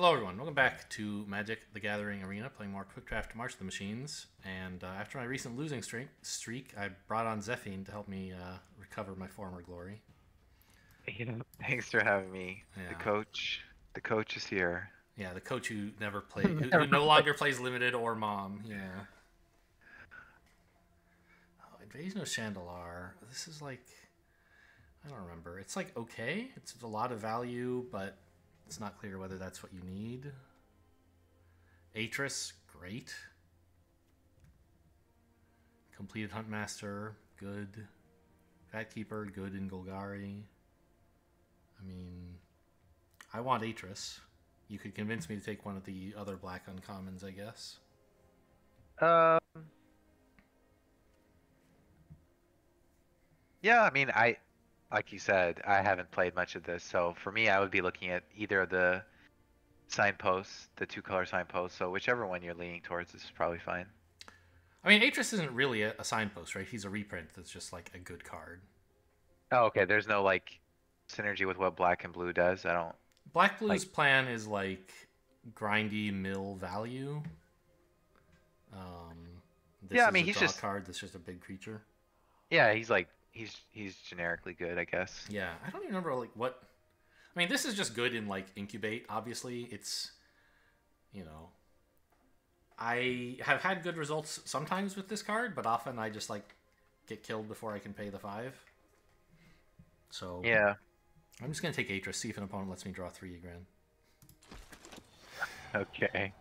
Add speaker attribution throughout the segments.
Speaker 1: Hello, everyone. Welcome back to Magic: The Gathering Arena, playing more Quick Draft March of the Machines. And uh, after my recent losing streak, streak, I brought on Zefiend to help me uh, recover my former glory.
Speaker 2: You know, thanks for having me.
Speaker 1: Yeah.
Speaker 2: The coach, the coach is here.
Speaker 1: Yeah, the coach who never played, who, who no longer plays limited or mom. Yeah. Oh, Invasion of Shandalar. This is like, I don't remember. It's like okay. It's a lot of value, but it's not clear whether that's what you need. Atris, great. Compleated Huntmaster, good. Fat Keeper, good in Golgari. I mean, I want Atris. You could convince me to take one of the other black uncommons, I guess.
Speaker 2: Um. Yeah, I mean, I, like you said, I haven't played much of this, so for me, I would be looking at either of the signposts, the two color signposts. So whichever one you're leaning towards is probably fine.
Speaker 1: I mean, Atris isn't really a, a signpost, right? He's a reprint that's just like a good card.
Speaker 2: Oh, okay. There's no like synergy with what black and blue does. I don't.
Speaker 1: Black Blue's plan is like grindy mill value. Um, this
Speaker 2: Yeah, I
Speaker 1: is
Speaker 2: mean,
Speaker 1: a
Speaker 2: he's just-
Speaker 1: card that's just a big creature.
Speaker 2: Yeah, he's like he's he's generically good, I guess.
Speaker 1: Yeah, I don't even remember like what. I mean, this is just good in like incubate. Obviously, it's you know. I have had good results sometimes with this card, but often I just like get killed before I can pay the five. So
Speaker 2: Yeah.
Speaker 1: I'm just gonna take Atris, see if an opponent lets me draw three again.
Speaker 2: Okay.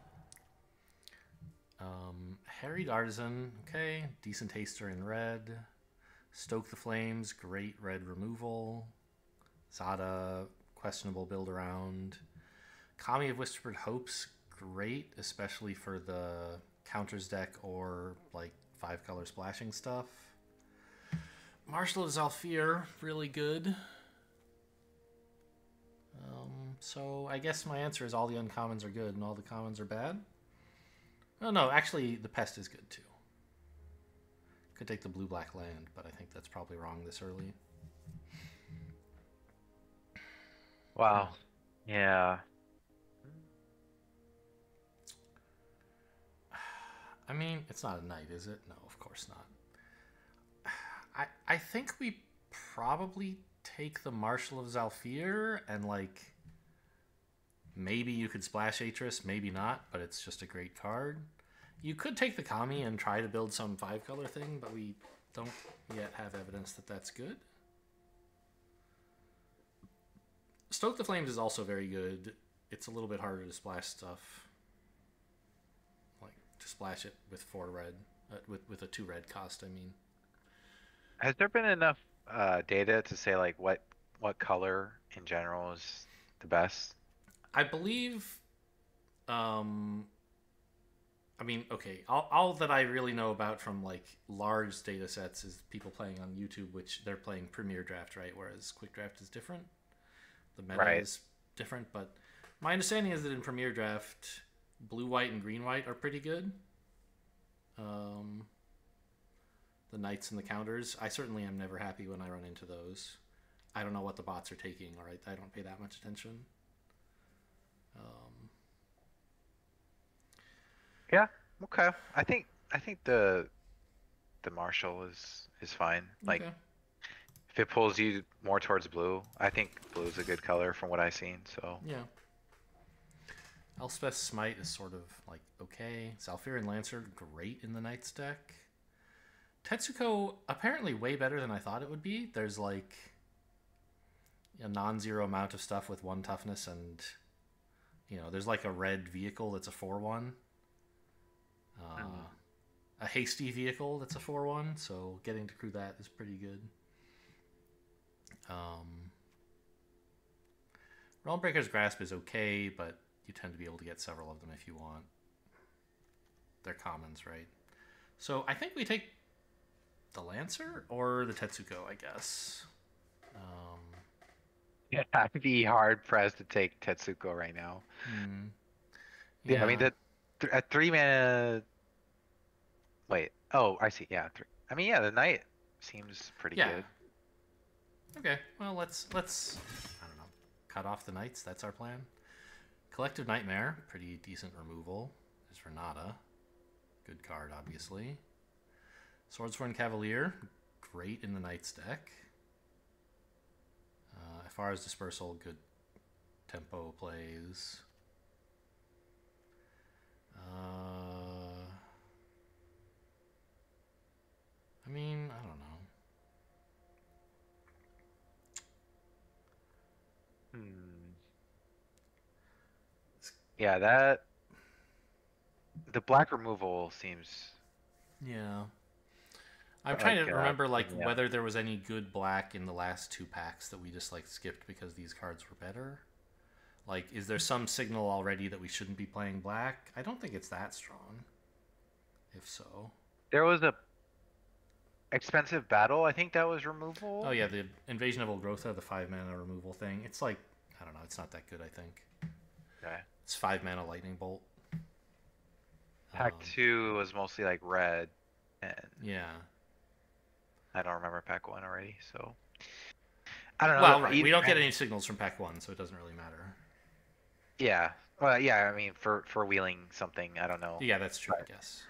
Speaker 1: Um, Harried Artisan, okay. Decent taster in red. Stoke the Flames, great red removal. Zada, questionable build around. Kami of Whispered Hopes, great, especially for the counters deck or like five color splashing stuff. Marshal of Zhalfir, really good. Um, so I guess my answer is all the uncommons are good and all the commons are bad. Oh no, actually the pest is good too. Could take the blue black land, but I think that's probably wrong this early.
Speaker 2: Wow. Yeah.
Speaker 1: I mean, it's not a knight, is it? No, of course not. I I think we probably take the Marshal of Zhalfir and like maybe you could splash Atris, maybe not, but it's just a great card. You could take the Kami and try to build some five color thing, but we don't yet have evidence that that's good. Stoke the Flames is also very good. It's a little bit harder to splash stuff. Like to splash it with four red, uh, with with a two red cost. I mean,
Speaker 2: Has there been enough uh, data to say like what what color in general is the best?
Speaker 1: I believe. Um, I mean, okay. All, all that I really know about from like large data sets is people playing on YouTube, which they're playing Premier Draft, right? Whereas Quick Draft is different. The meta
Speaker 2: Right.
Speaker 1: is different, but my understanding is that in Premier Draft, blue, white, and green, white are pretty good. Um, the knights and the counters. I certainly am never happy when I run into those. I don't know what the bots are taking, or I, I don't pay that much attention. Um,
Speaker 2: Yeah. Okay. I think I think the the Marshall is is fine. Like
Speaker 1: okay.
Speaker 2: if it pulls you more towards blue, I think blue is a good color from what I've seen. So
Speaker 1: Yeah. Elspeth Smite is sort of like okay. Zhalfirin Lancer, great in the Knights deck. Tetsuko, apparently way better than I thought it would be. There's like a non zero amount of stuff with one toughness, and you know, there's like a red vehicle that's a 4 1. Uh,
Speaker 2: Hmm.
Speaker 1: A hasty vehicle that's a 4 1, so getting to crew that is pretty good. Um, Realmbreaker's Grasp is okay, but you tend to be able to get several of them if you want. They're commons, right? So I think we take the Lancer or the Tetsuko, I guess. Um,
Speaker 2: yeah, I'd be hard pressed to take Tetsuko right now.
Speaker 1: hmm.
Speaker 2: Yeah, I mean that th- at three mana. Wait. Oh, I see. Yeah, three. I mean, yeah, the knight seems pretty
Speaker 1: Yeah.
Speaker 2: good.
Speaker 1: Okay, well let's let's I don't know cut off the knights. That's our plan. Collective Nightmare, pretty decent removal. Is Renata, Good card, obviously. Swordsworn Cavalier, great in the Knights deck. Uh, as far as dispersal, good tempo plays. Uh, I mean, I don't know.
Speaker 2: Hmm. Yeah, that the black removal seems
Speaker 1: Yeah. I'm trying
Speaker 2: like,
Speaker 1: to
Speaker 2: uh,
Speaker 1: remember like
Speaker 2: yeah.
Speaker 1: whether there was any good black in the last two packs that we just like skipped because these cards were better. Like, is there some signal already that we shouldn't be playing black? I don't think it's that strong. If so.
Speaker 2: there was a expensive battle. I think that was removal.
Speaker 1: Oh yeah, the Invasion of Ulgrotha, the five mana removal thing. It's like I don't know, it's not that good, I think.
Speaker 2: Okay.
Speaker 1: It's five mana lightning bolt.
Speaker 2: Pack
Speaker 1: Um,
Speaker 2: two was mostly like red, and
Speaker 1: Yeah.
Speaker 2: I don't remember pack one already. So I don't know.
Speaker 1: Well, right. We don't get any signals from pack one, so it doesn't really matter.
Speaker 2: Yeah. Well, yeah. I mean, for for wheeling something, I don't know.
Speaker 1: Yeah, that's true, I guess.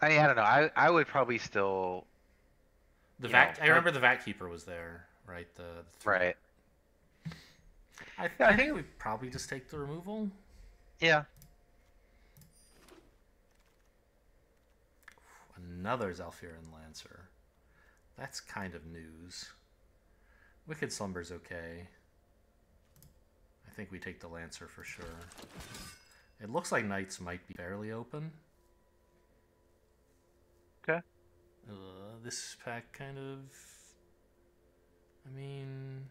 Speaker 2: I mean, I don't know. I I would probably still
Speaker 1: The vat
Speaker 2: know,
Speaker 1: I remember the vat keeper was there, right? The, the three-
Speaker 2: right.
Speaker 1: I,
Speaker 2: Yeah, I
Speaker 1: think- we probably just take the removal.
Speaker 2: Yeah.
Speaker 1: Another Zhalfirin Lancer. That's kind of news. Wicked Slumber's okay. I think we take the Lancer for sure. It looks like Knights might be fairly open.
Speaker 2: Okay.
Speaker 1: Uh, this pack kind of. I mean.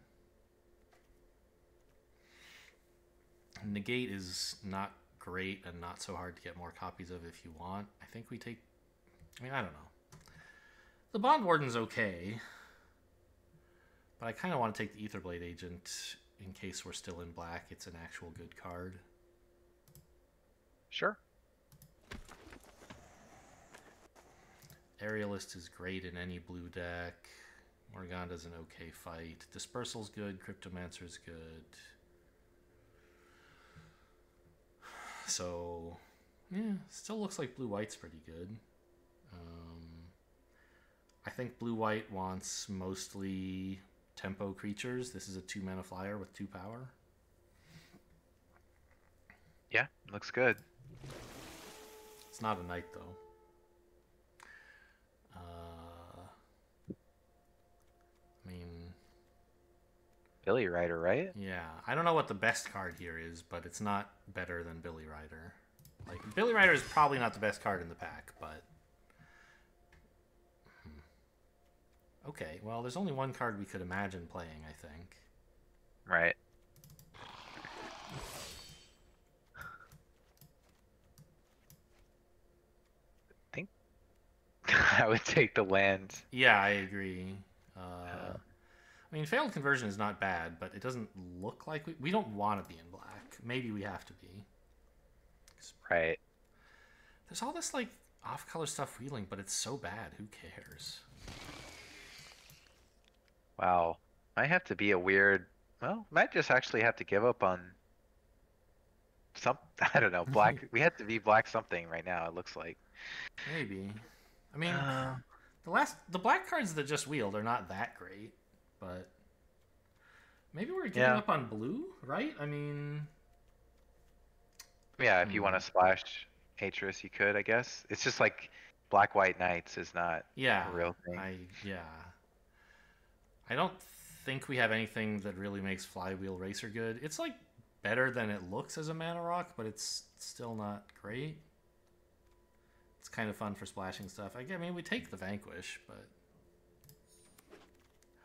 Speaker 1: Negate is not great and not so hard to get more copies of if you want. I think we take. I mean, I don't know. The Bond Warden's okay. But I kind of want to take the Aetherblade Agent in case we're still in black. It's an actual good card.
Speaker 2: Sure.
Speaker 1: Aerialist is great in any blue deck. Muraganda's an okay fight. Dispersal's good. Cryptomancer's good. So, yeah, still looks like blue white's pretty good. Um, I think blue white wants mostly tempo creatures. This is a two mana flyer with two power.
Speaker 2: Yeah. Looks good.
Speaker 1: It's not a knight though. Uh, I mean,
Speaker 2: Billy Rider, right?
Speaker 1: yeah, I don't know what the best card here is, but it's not better than Billy Rider. Like Billy Rider is probably not the best card in the pack, but okay. Well, there's only one card we could imagine playing. I think.
Speaker 2: Right. think I would take the land.
Speaker 1: Yeah, I agree. Uh, I mean, failed conversion is not bad, but it doesn't look like we, we don't want to be in black. Maybe we have to be.
Speaker 2: Right.
Speaker 1: There's all this like off-color stuff wheeling, but it's so bad. Who cares?
Speaker 2: Wow. Might have to be a weird. Well, might just actually have to give up on some. I don't know. Black. we have to be black something right now. It looks like.
Speaker 1: Maybe. I mean,
Speaker 2: Uh,
Speaker 1: the last the black cards that just wheeled are not that great, but maybe we're giving
Speaker 2: Yeah.
Speaker 1: up on blue, right? I mean,
Speaker 2: yeah, if you want
Speaker 1: Hmm.
Speaker 2: to splash Atris, you could. I guess it's just like black white knights is not
Speaker 1: yeah,
Speaker 2: a real thing.
Speaker 1: I yeah. I don't think we have anything that really makes Flywheel Racer good. It's like better than it looks as a mana rock, but it's still not great. It's kind of fun for splashing stuff. I mean, we take the Vanquish, but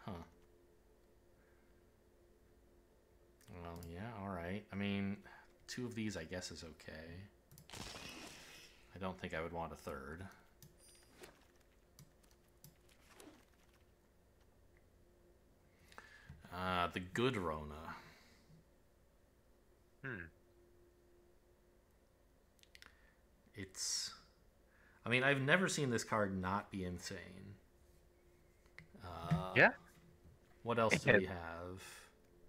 Speaker 1: huh. Well, yeah, all right. I mean, two of these, I guess, is okay. I don't think I would want a third. Ah, the good Rona.
Speaker 2: Hmm.
Speaker 1: It's. I mean, I've never seen this card not be insane. Uh,
Speaker 2: yeah.
Speaker 1: What else do we have?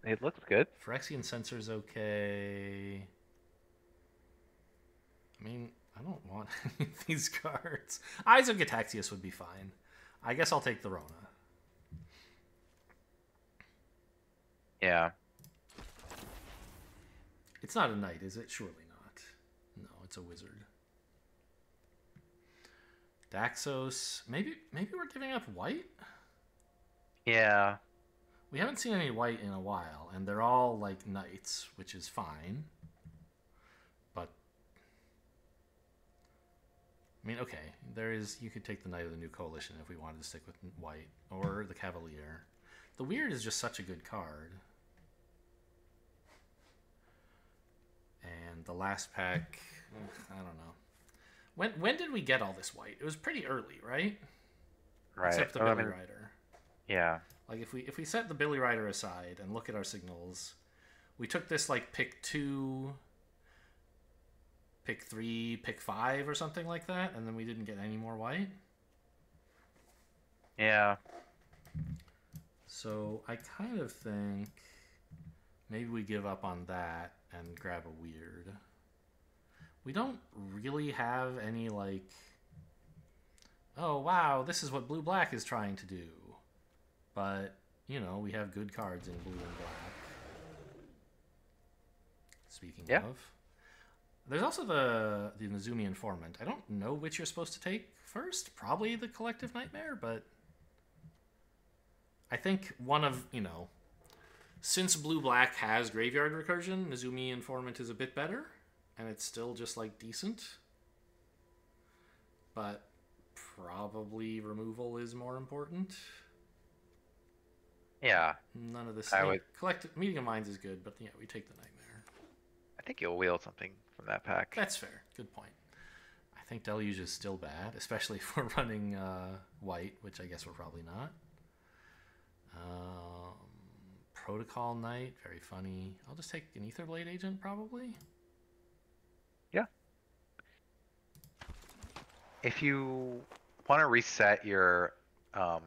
Speaker 2: It looks good.
Speaker 1: Phyrexian Censor's okay. I mean, I don't want any of these cards. Eyes of Gitaxias would be fine. I guess I'll take the Rona.
Speaker 2: Yeah.
Speaker 1: It's not a knight, is it? Surely not. No, it's a wizard. Daxos. Maybe maybe we're giving up white?
Speaker 2: Yeah.
Speaker 1: We haven't seen any white in a while, and they're all like knights, which is fine. But I mean, okay, there is you could take the Knight of the New Coalition if we wanted to stick with white, or the Cavalier. The Weird is just such a good card. And the last pack, I don't know. When when did we get all this white? It was pretty early, right?
Speaker 2: Right.
Speaker 1: Except the
Speaker 2: Oh, I
Speaker 1: Billy
Speaker 2: mean,
Speaker 1: Rider.
Speaker 2: yeah.
Speaker 1: Like if we if we set the Billy Rider aside and look at our signals, we took this like pick two, pick three, pick five, or something like that, and then we didn't get any more white.
Speaker 2: Yeah.
Speaker 1: So I kind of think maybe we give up on that and grab a weird. We don't really have any like oh wow, this is what blue black is trying to do. But, you know, we have good cards in blue and black. Speaking
Speaker 2: Yeah.
Speaker 1: of. There's also the the Nezumi informant. I don't know which you're supposed to take first. Probably the collective nightmare, but I think one of you know, since blue black has graveyard recursion, Nezumi informant is a bit better, and it's still just like decent. But probably removal is more important.
Speaker 2: Yeah.
Speaker 1: None of this.
Speaker 2: I would-
Speaker 1: Collective meeting of minds is good, but yeah, we take the nightmare.
Speaker 2: I think you'll wield something from that pack.
Speaker 1: That's fair. Good point. I think Deluge is still bad, especially if we're running uh, white, which I guess we're probably not. Um, Protocol Knight, very funny. I'll just take an Aetherblade Agent, probably. Yeah.
Speaker 2: If you want to reset your, um,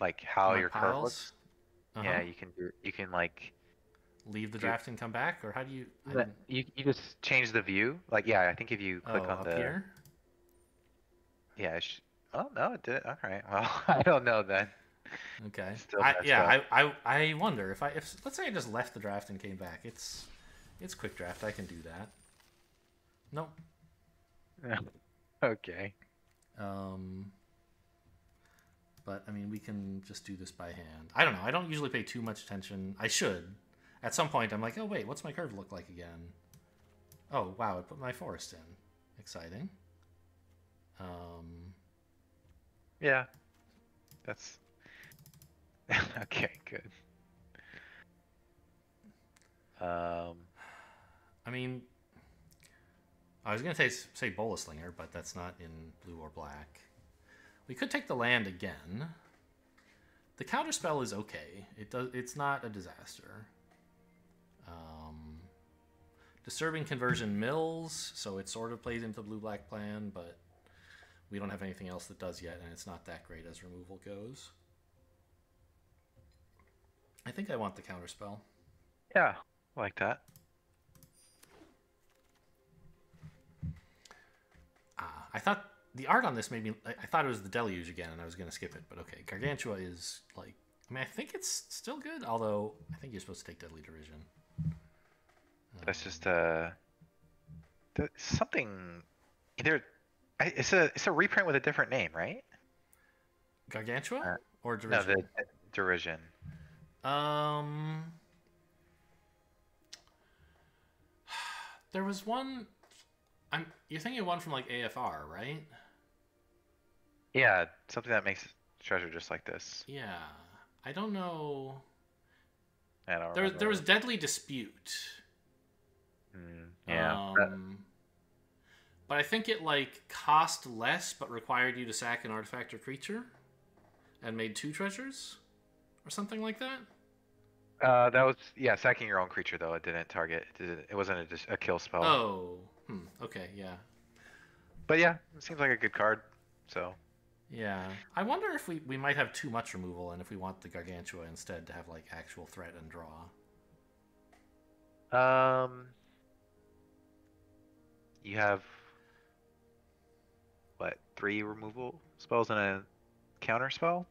Speaker 2: like how
Speaker 1: My
Speaker 2: your curve
Speaker 1: piles.
Speaker 2: looks,
Speaker 1: Uh-huh.
Speaker 2: yeah, you can do. You can like
Speaker 1: Leave the
Speaker 2: do-
Speaker 1: draft and come back, or how do you? I
Speaker 2: Let-
Speaker 1: didn't-
Speaker 2: you you just change the view. Like yeah, I think if you click
Speaker 1: oh,
Speaker 2: on
Speaker 1: up
Speaker 2: the
Speaker 1: here.
Speaker 2: yeah. It sh- oh no, it did. All right. Well, I don't know then.
Speaker 1: Okay. I, yeah, I, I I wonder if I if let's say I just left the draft and came back. It's it's quick draft. I can do that. Nope.
Speaker 2: okay.
Speaker 1: Um, but I mean, we can just do this by hand. I don't know. I don't usually pay too much attention. I should. At some point, I'm like, oh wait, what's my curve look like again? Oh wow, it put my forest in. Exciting. Um,
Speaker 2: Yeah. That's okay. Good. Um.
Speaker 1: I mean, I was gonna say say Bola Slinger, but that's not in blue or black. We could take the land again. The counter spell is okay. It does. It's not a disaster. Um, disturbing conversion mills, so it sort of plays into the blue black plan, but we don't have anything else that does yet, and it's not that great as removal goes. I think I want the counterspell.
Speaker 2: Yeah. Like that.
Speaker 1: Ah, I thought the art on this made me. I, thought it was the deluge again, and I was going to skip it. But okay, Gargantua is like. I mean, I think it's still good. Although I think you're supposed to take Deadly Derision.
Speaker 2: That's
Speaker 1: Um,
Speaker 2: just uh, something. Either it's a it's a reprint with a different name, right?
Speaker 1: Gargantua
Speaker 2: uh,
Speaker 1: or
Speaker 2: No,
Speaker 1: Derision.
Speaker 2: the the derision.
Speaker 1: Um, there was one. I'm. You're thinking one from like AFR, right?
Speaker 2: Yeah, something that makes treasure just like this.
Speaker 1: Yeah. I don't know.
Speaker 2: I don't
Speaker 1: There, there was Deadly Dispute.
Speaker 2: Mm, yeah. that-
Speaker 1: Um, but I think it like cost less, but required you to sack an artifact or creature, and made two treasures, or something like that.
Speaker 2: Uh, that was yeah, sacking your own creature though. It didn't target. It, didn't, it wasn't a, a kill spell.
Speaker 1: Oh, hmm. Okay, yeah,
Speaker 2: But yeah, it seems like a good card. So
Speaker 1: yeah. I wonder if we we might have too much removal, and if we want the Gargantua instead to have like actual threat and draw.
Speaker 2: um, you have what three removal spells and a counter spell.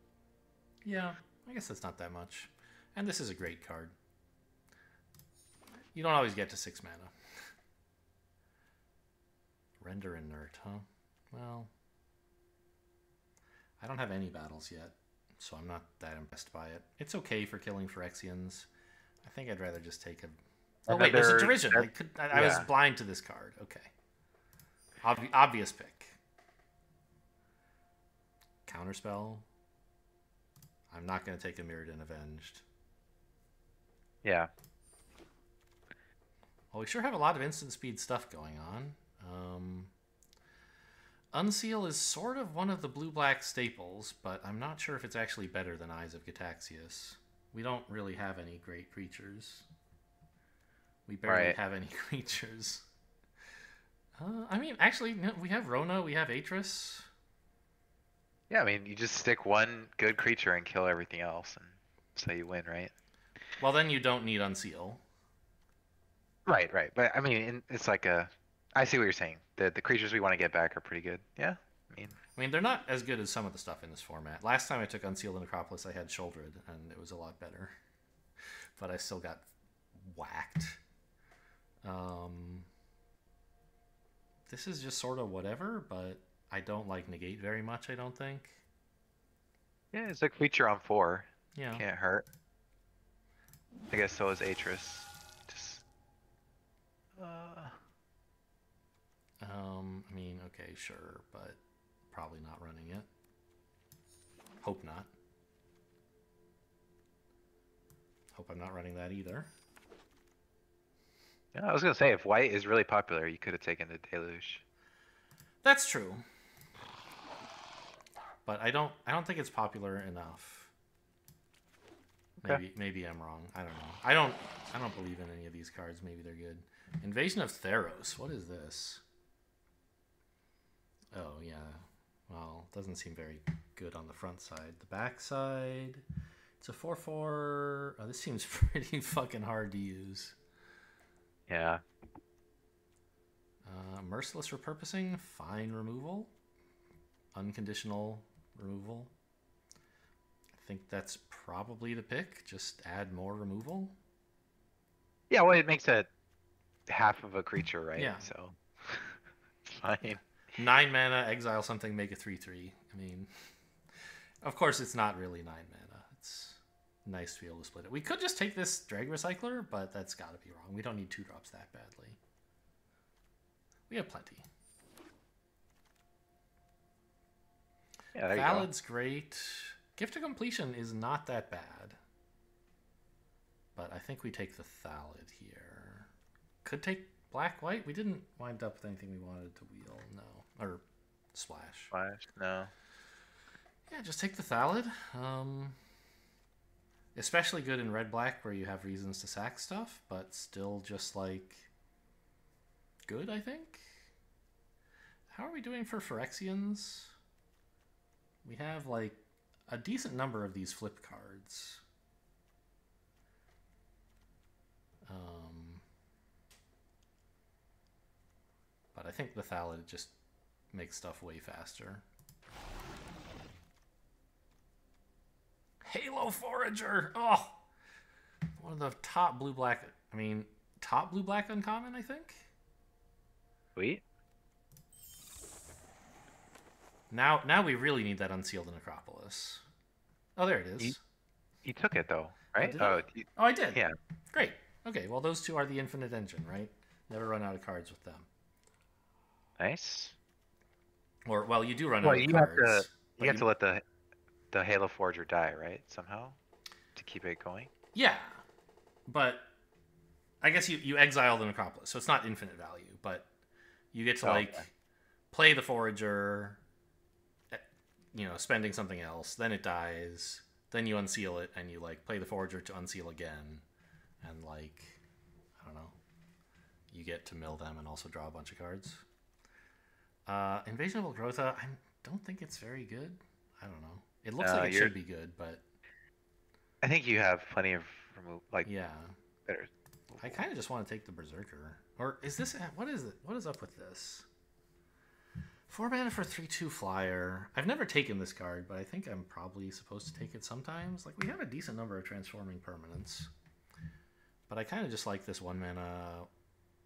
Speaker 1: Yeah, I guess that's not that much. And this is a great card. You don't always get to six mana. Render inert, huh? Well, I don't have any battles yet, so I'm not that impressed by it. It's okay for killing Phyrexians. I think I'd rather just take a. Oh wait, there's a derision. I, could, I, I was blind to this card. Okay. Obvi- obvious pick. Counterspell. I'm not going to take a Mirrodin Avenger.
Speaker 2: Yeah.
Speaker 1: Well, we sure have a lot of instant speed stuff going on. Um, Unseal is sort of one of the blue black staples, but I'm not sure if it's actually better than Eyes of Gitaxias. We don't really have any great creatures. We barely
Speaker 2: Right.
Speaker 1: have any creatures. Uh, I mean, actually, no, we have Rona, we have Atris.
Speaker 2: Yeah, I mean, you just stick one good creature and kill everything else, and so you win, right?
Speaker 1: Well, then you don't need Unseal.
Speaker 2: Right, right. But I mean, it's like a. I see what you're saying. The the creatures we want to get back are pretty good. Yeah. I mean,
Speaker 1: I mean, they're not as good as some of the stuff in this format. Last time I took Unseal the Necropolis, I had Shouldered, and it was a lot better. But I still got whacked. Um, this is just sort of whatever, but I don't like Negate very much, I don't think.
Speaker 2: yeah, it's a creature on four.
Speaker 1: Yeah.
Speaker 2: Can't hurt. I guess so is Atris. Just. Uh,
Speaker 1: Um, I mean, okay, sure, but probably not running it. Hope not. Hope I'm not running that either.
Speaker 2: yeah, I was gonna say if white is really popular, you could have taken the deluge.
Speaker 1: That's true. But I don't I don't think it's popular enough.
Speaker 2: Okay.
Speaker 1: Maybe maybe I'm wrong. I don't know. I don't I don't believe in any of these cards. Maybe they're good. Invasion of Theros. What is this? Oh yeah. Well, doesn't seem very good on the front side. The back side. It's a 4 4. Oh, this seems pretty fucking hard to use.
Speaker 2: Yeah.
Speaker 1: Uh, merciless repurposing, fine removal, unconditional removal. I think that's probably the pick. Just add more removal.
Speaker 2: Yeah, well, it makes a half of a creature, right?
Speaker 1: Yeah.
Speaker 2: So. fine.
Speaker 1: Nine mana, exile something, make a 3 3. I mean, of course, it's not really nine mana. It's nice to be able to split it. We could just take this Dreg Recycler, but that's got to be wrong. We don't need two drops that badly. We have plenty.
Speaker 2: Yeah, you go.
Speaker 1: Valid's great. Gift of completion is not that bad. But I think we take the Thalid here. Could take black white. We didn't wind up with anything we wanted to wheel, no. Or splash.
Speaker 2: Flash? No.
Speaker 1: Yeah, just take the Thalid. Um especially good in red black where you have reasons to sack stuff, but still just like good, I think. How are we doing for Phyrexians? We have like a decent number of these flip cards. Um, but I think the Thalid just makes stuff way faster. Halo Forager! Oh! One of the top blue black. I mean, top blue black uncommon, I think?
Speaker 2: Sweet.
Speaker 1: Now, now we really need that Unseal the Necropolis. Oh, there it is.
Speaker 2: He, You took it though, oh, right?
Speaker 1: did
Speaker 2: Oh,
Speaker 1: I?
Speaker 2: you-
Speaker 1: Oh, I did.
Speaker 2: yeah.
Speaker 1: Great. Okay, well, those two are the infinite engine, right? Never run out of cards with them.
Speaker 2: Nice.
Speaker 1: Or, well, you do run
Speaker 2: Well,
Speaker 1: out of
Speaker 2: you have
Speaker 1: cards.
Speaker 2: to- You have to let the the Halo Forager die, right? Somehow, to keep it going.
Speaker 1: Yeah, but I guess you, you exile the Necropolis, so it's not infinite value, but you get to
Speaker 2: Oh,
Speaker 1: like
Speaker 2: okay.
Speaker 1: play the Forager, you know, spending something else, then it dies, then you unseal it, and you like play the Forager to unseal again, and like I don't know, you get to mill them and also draw a bunch of cards. Uh, Invasion of Ulgrotha, I don't think it's very good. I don't know. It looks
Speaker 2: No,
Speaker 1: like it
Speaker 2: you're-
Speaker 1: should be good, but
Speaker 2: I think you have plenty of like
Speaker 1: yeah.
Speaker 2: better.
Speaker 1: I kind of just want to take the Berserker. Or is this what is it? What is up with this? Four mana for three two flyer. I've never taken this card, but I think I'm probably supposed to take it sometimes. Like we have a decent number of transforming permanents, but I kind of just like this one mana.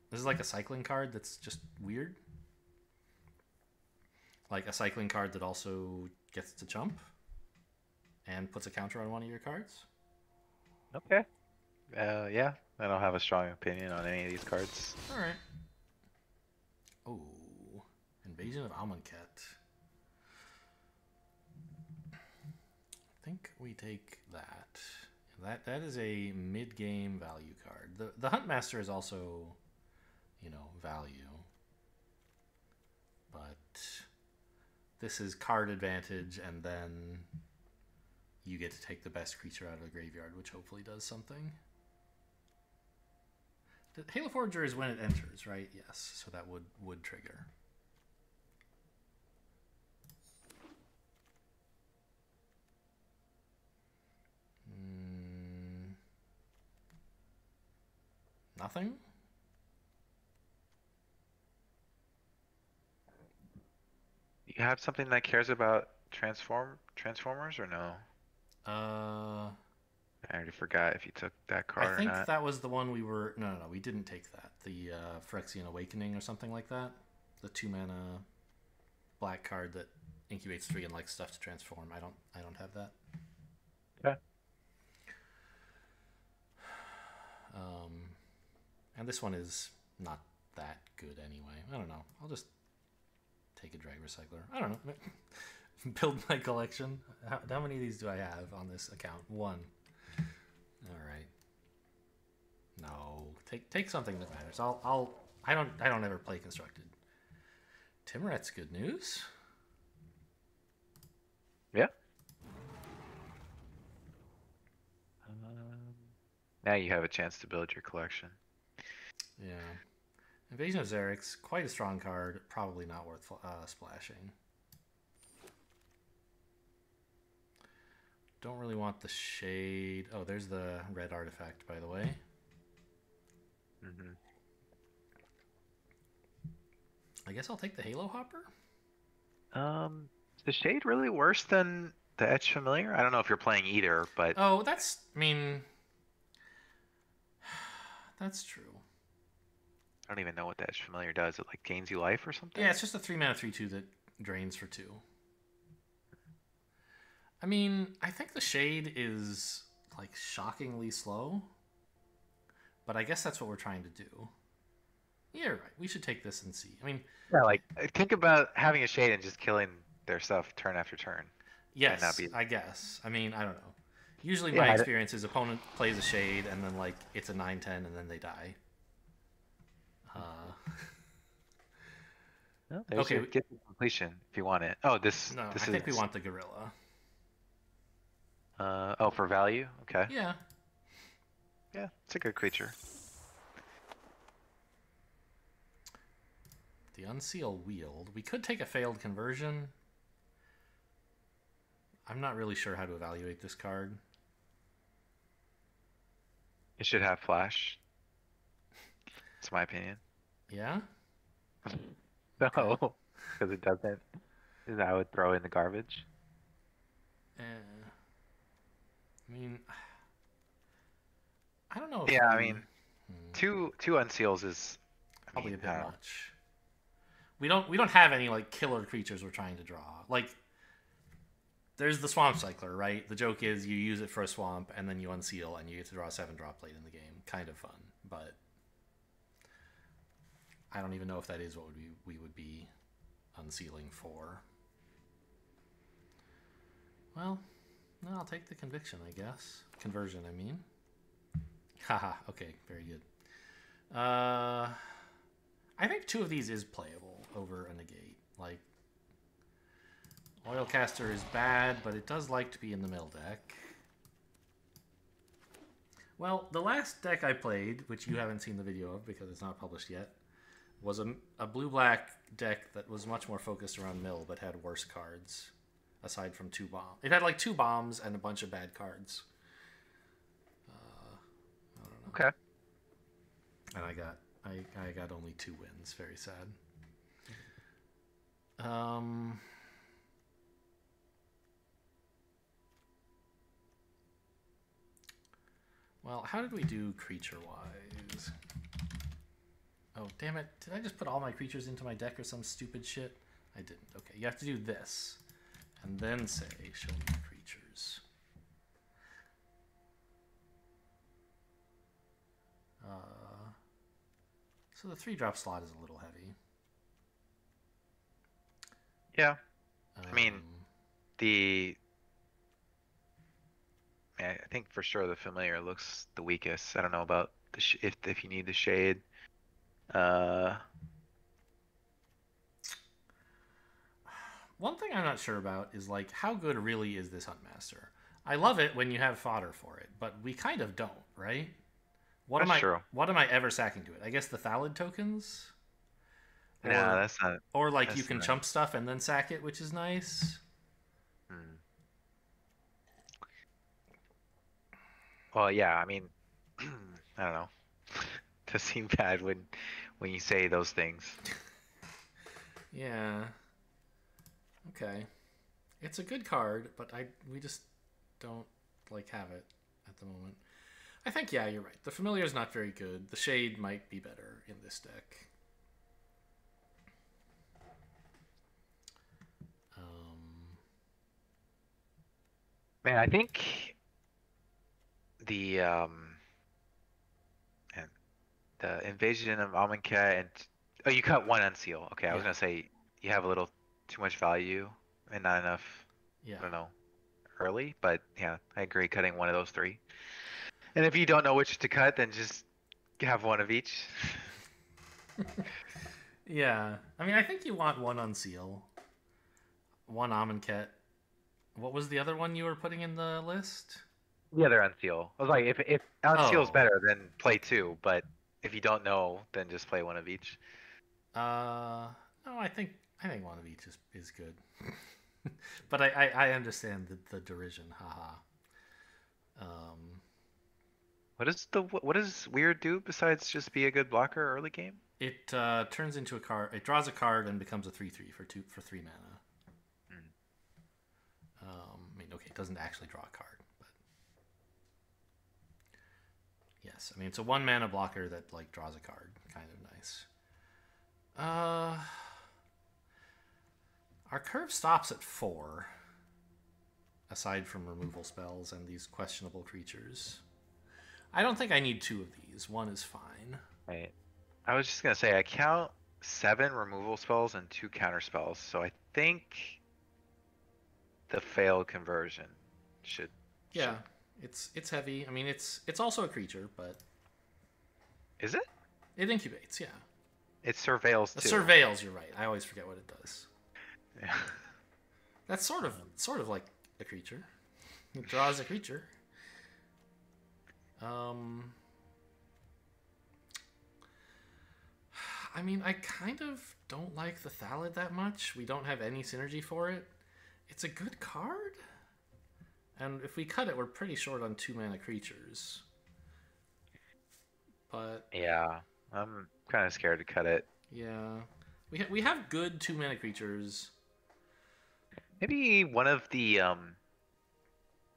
Speaker 1: This is like a cycling card that's just weird. Like a cycling card that also gets to jump and puts a counter on one of your cards.
Speaker 2: Okay. Uh, yeah, I don't have a strong opinion on any of these cards.
Speaker 1: All right. Oh, invasion of Amonkhet. I think we take that. That that is a mid-game value card. The the Huntmaster is also, you know, value. But this is card advantage, and then you get to take the best creature out of the graveyard, which hopefully does something. The Halo Forager is when it enters, right? Yes, so that would would trigger. Nothing.
Speaker 2: You have something that cares about transform transformers or no?
Speaker 1: Uh,
Speaker 2: I already forgot if you took that card
Speaker 1: I think that was the one we were. No, no, no, we didn't take that. The uh, Phyrexian Awakening or something like that. The two mana black card that incubates three and likes stuff to transform. I don't. I don't have that.
Speaker 2: Okay.
Speaker 1: Um, and this one is not that good anyway. I don't know. I'll just take a dreg recycler. I don't know. Build my collection. How, how many of these do I have on this account? One. All right. No, take take something that matters. I'll I'll I don't I don't ever play constructed. Timoret's good news.
Speaker 2: Yeah. Um, now you have a chance to build your collection.
Speaker 1: Yeah. Invasion of Xerex, quite a strong card. Probably not worth uh, splashing. Don't really want the shade. Oh, there's the red artifact, by the way.
Speaker 2: hmm
Speaker 1: I guess I'll take the Halo Hopper.
Speaker 2: Um, is the shade really worse than the Etched Familiar? I don't know if you're playing either, but
Speaker 1: Oh, that's. I mean, that's true.
Speaker 2: I don't even know what that Familiar does. It like gains you life or something?
Speaker 1: Yeah, it's just a three mana three two that drains for two. I mean, I think the shade is like shockingly slow. But I guess that's what we're trying to do. Yeah, right. We should take this and see. I mean,
Speaker 2: Yeah, like think about having a shade and just killing their stuff turn after turn.
Speaker 1: yes,
Speaker 2: not be-
Speaker 1: I guess. I mean, I don't know. Usually
Speaker 2: Yeah,
Speaker 1: my experience is opponent plays a shade and then like it's a 9-10 and then they die. Uh,
Speaker 2: No, there's
Speaker 1: Okay,
Speaker 2: your
Speaker 1: we-
Speaker 2: get to completion if you want it. Oh, this
Speaker 1: no,
Speaker 2: this
Speaker 1: I
Speaker 2: is
Speaker 1: think we want the gorilla.
Speaker 2: uh oh for value. Okay,
Speaker 1: Yeah.
Speaker 2: yeah, it's a good creature.
Speaker 1: The Unseal Wield. We could take a failed conversion. I'm not really sure how to evaluate this card.
Speaker 2: It should have flash. It's my opinion.
Speaker 1: Yeah?
Speaker 2: No, because it doesn't. Is I would throw in the garbage.
Speaker 1: Eh. I mean, I don't know. If
Speaker 2: Yeah, I
Speaker 1: we-
Speaker 2: mean,
Speaker 1: Hmm,
Speaker 2: Two two unseals is I
Speaker 1: probably
Speaker 2: mean,
Speaker 1: a bit
Speaker 2: uh,
Speaker 1: much. We don't. We don't have any like killer creatures we're trying to draw. Like, there's the Swamp Cycler, right? The joke is you use it for a swamp and then you unseal and you get to draw a seven drop late in the game. Kind of fun, but I don't even know if that is what we we would be unsealing for. Well, no, I'll take the conviction, I guess. Conversion, I mean. Haha, okay, very good. Uh, I think two of these is playable over a negate. Like, Oilcaster is bad, but it does like to be in the mill deck. Well, the last deck I played, which you haven't seen the video of because it's not published yet, was a, a blue black deck that was much more focused around mill but had worse cards aside from two bombs. It had like two bombs and a bunch of bad cards. Uh, I don't know.
Speaker 2: Okay.
Speaker 1: And I got I, I got only two wins. Very sad. Um. Well, how did we do creature wise? Oh, damn it. Did I just put all my creatures into my deck or some stupid shit? I didn't. Okay, you have to do this. And then say, show me creatures. Uh, so the three drop slot is a little heavy.
Speaker 2: Yeah. I mean,
Speaker 1: Um,
Speaker 2: The I I think for sure the familiar looks the weakest. I don't know about the sh- if if you need the shade. Uh,
Speaker 1: One thing I'm not sure about is like how good really is this Huntmaster? I love it when you have fodder for it, but we kind of don't, right? What am
Speaker 2: That's
Speaker 1: I
Speaker 2: true.
Speaker 1: what am I ever sacking to it? I guess the Thallid tokens? Or,
Speaker 2: nah, that's not.
Speaker 1: or like you can
Speaker 2: not-
Speaker 1: chump stuff and then sack it, which is nice.
Speaker 2: Hmm. Well, yeah. I mean, I don't know. Does seem bad when when you say those things.
Speaker 1: Yeah. Okay. It's a good card, but I we just don't like have it at the moment. I think yeah, you're right. The familiar is not very good. The shade might be better in this deck. Um,
Speaker 2: Man, I think the um the invasion of Amonkhet and oh, you cut one unseal. Okay, I was gonna say you have a little too much value and not enough.
Speaker 1: yeah.
Speaker 2: I don't know, early, but yeah, I agree. Cutting one of those three, and if you don't know which to cut, then just have one of each.
Speaker 1: Yeah. I mean, I think you want one unseal, one Amonkhet. What was the other one you were putting in the list?
Speaker 2: The other unseal. I was like, if if unseal's
Speaker 1: Oh.
Speaker 2: better, then play two. But if you don't know, then just play one of each.
Speaker 1: Uh, no, I think I think one of each is is good. but I, I I understand the the derision. Haha. Um,
Speaker 2: What does the what does weird do besides just be a good blocker early game?
Speaker 1: it uh, turns into a card. It draws a card and becomes a three three for two for three mana.
Speaker 2: Hmm.
Speaker 1: Um, I mean, okay, it doesn't actually draw a card, yes, I mean it's a one mana blocker that like draws a card. Kind of nice. Uh, our curve stops at four. Aside from removal spells and these questionable creatures, I don't think I need two of these. One is fine.
Speaker 2: Right. I was just gonna say I count seven removal spells and two counter spells, so I think the failed conversion should.
Speaker 1: Yeah, it's it's heavy. I mean, it's it's also a creature, but
Speaker 2: Is it?
Speaker 1: it incubates. Yeah,
Speaker 2: It surveils
Speaker 1: it
Speaker 2: too.
Speaker 1: surveils. You're right. I always forget what it does.
Speaker 2: Yeah.
Speaker 1: That's sort of sort of like a creature. It draws a creature. Um I mean, I kind of don't like the Thalid that much. We don't have any synergy for it. It's a good card. And if we cut it, we're pretty short on two mana creatures. But
Speaker 2: Yeah. I'm kind of scared to cut it.
Speaker 1: yeah, we ha- we have good two mana creatures.
Speaker 2: Maybe one of the um,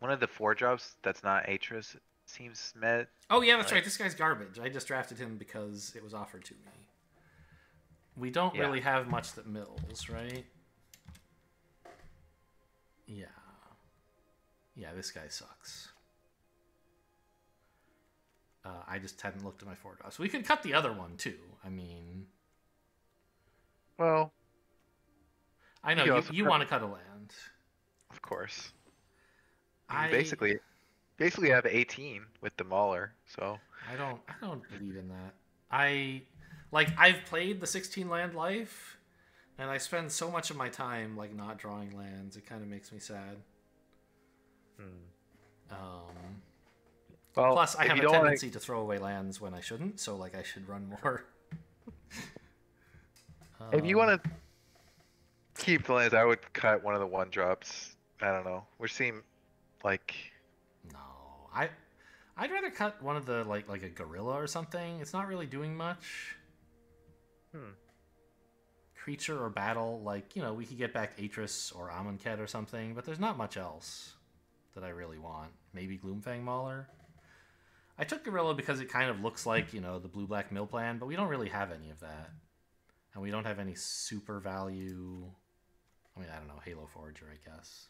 Speaker 2: one of the four drops that's not Atris seems met.
Speaker 1: Oh yeah, that's
Speaker 2: Right.
Speaker 1: right. This guy's garbage. I just drafted him because it was offered to me. We don't
Speaker 2: Yeah.
Speaker 1: really have much that mills, right? Yeah. Yeah, this guy sucks. Uh, I just hadn't looked at my four drops. We could cut the other one too. I mean,
Speaker 2: Well,
Speaker 1: I know
Speaker 2: You
Speaker 1: you, you want to cut a land.
Speaker 2: of course.
Speaker 1: I
Speaker 2: You basically, basically have 18 with the Mauler, so.
Speaker 1: I don't I don't believe in that. I like I've played the 16 land life and I spend so much of my time like not drawing lands. It kind of makes me sad. Um
Speaker 2: Well,
Speaker 1: plus I have a tendency to throw away lands when I shouldn't, so like I should run more.
Speaker 2: If you
Speaker 1: Um,
Speaker 2: want to keep the lands, I would cut one of the one drops. I don't know, which seem like
Speaker 1: No. I I'd rather cut one of the like like a gorilla or something. It's not really doing much.
Speaker 2: Hmm.
Speaker 1: creature or battle, like, you know, we could get back Atris or Amonkhet or something, but there's not much else that I really want. Maybe Gloomfang Mauler. I took Gorilla because it kind of looks like, you know, the blue black mill plan, but we don't really have any of that. And we don't have any super value. I mean, I don't know, Halo Forager, I guess.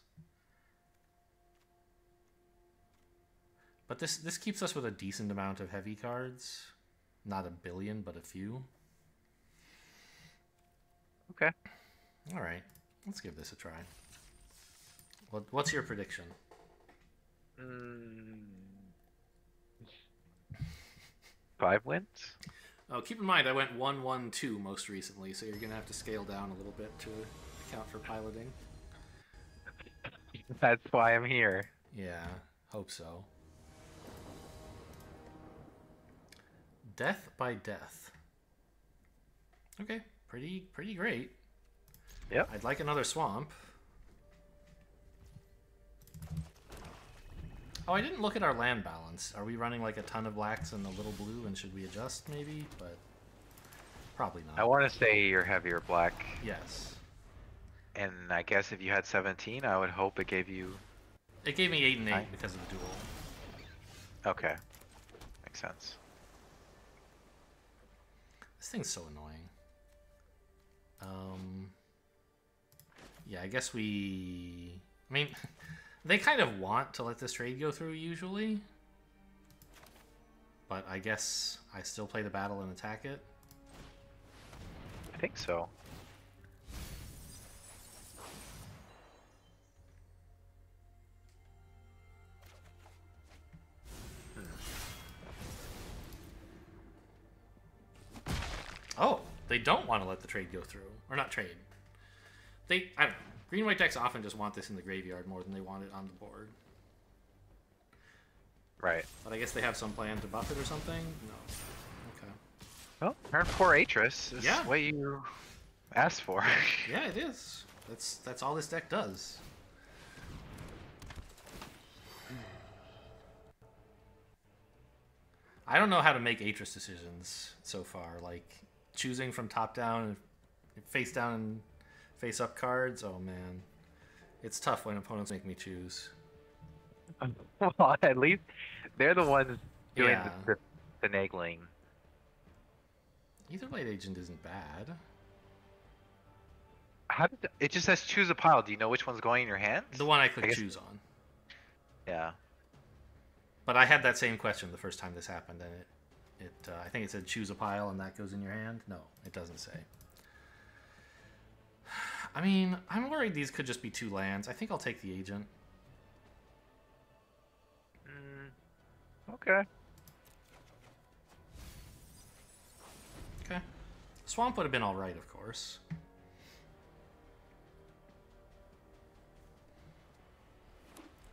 Speaker 1: But this this keeps us with a decent amount of heavy cards. Not a billion, but a few.
Speaker 2: Okay.
Speaker 1: All right, let's give this a try. What what's your prediction?
Speaker 2: Mm. Five wins.
Speaker 1: Oh, keep in mind I went one one two most recently, so you're gonna have to scale down a little bit to account for piloting.
Speaker 2: That's why I'm here.
Speaker 1: Yeah, hope so. Death by death. Okay, pretty pretty great.
Speaker 2: Yep.
Speaker 1: I'd like another swamp. Oh, I didn't look at our land balance. Are we running like a ton of blacks and a little blue, and should we adjust maybe? But probably not.
Speaker 2: I want to say you're heavier black,
Speaker 1: yes.
Speaker 2: and I guess if you had 17, I would hope it gave you.
Speaker 1: It gave me eight and eight
Speaker 2: Nine.
Speaker 1: because of the duel.
Speaker 2: Okay. Makes sense.
Speaker 1: This thing's so annoying. Um. Yeah, I guess we. I mean, they kind of want to let this trade go through usually. But I guess I still play the battle and attack it.
Speaker 2: I think so.
Speaker 1: Oh, they don't want to let the trade go through. Or not trade. They, I don't know. Green white decks often just want this in the graveyard more than they want it on the board.
Speaker 2: Right.
Speaker 1: But I guess they have some plan to buff it or something? No. Okay.
Speaker 2: Well, turn four Atris is
Speaker 1: Yeah.
Speaker 2: what you asked for.
Speaker 1: Yeah, it is. That's that's all this deck does. I don't know how to make Atris decisions so far. Like choosing from top down, face down, and face up cards. Oh man, it's tough when opponents make me choose.
Speaker 2: well, at least they're the ones doing
Speaker 1: Yeah.
Speaker 2: the, the finagling.
Speaker 1: Aetherblade Agent isn't bad.
Speaker 2: How did it just says choose a pile? Do you know which one's going in your hands?
Speaker 1: The one I click
Speaker 2: guess-
Speaker 1: choose on.
Speaker 2: Yeah.
Speaker 1: But I had that same question the first time this happened, and it, it uh, I think it said choose a pile and that goes in your hand. No, it doesn't say. I mean, I'm worried these could just be two lands. I think I'll take the agent.
Speaker 2: Mm, okay.
Speaker 1: Okay. Swamp would have been all right, of course.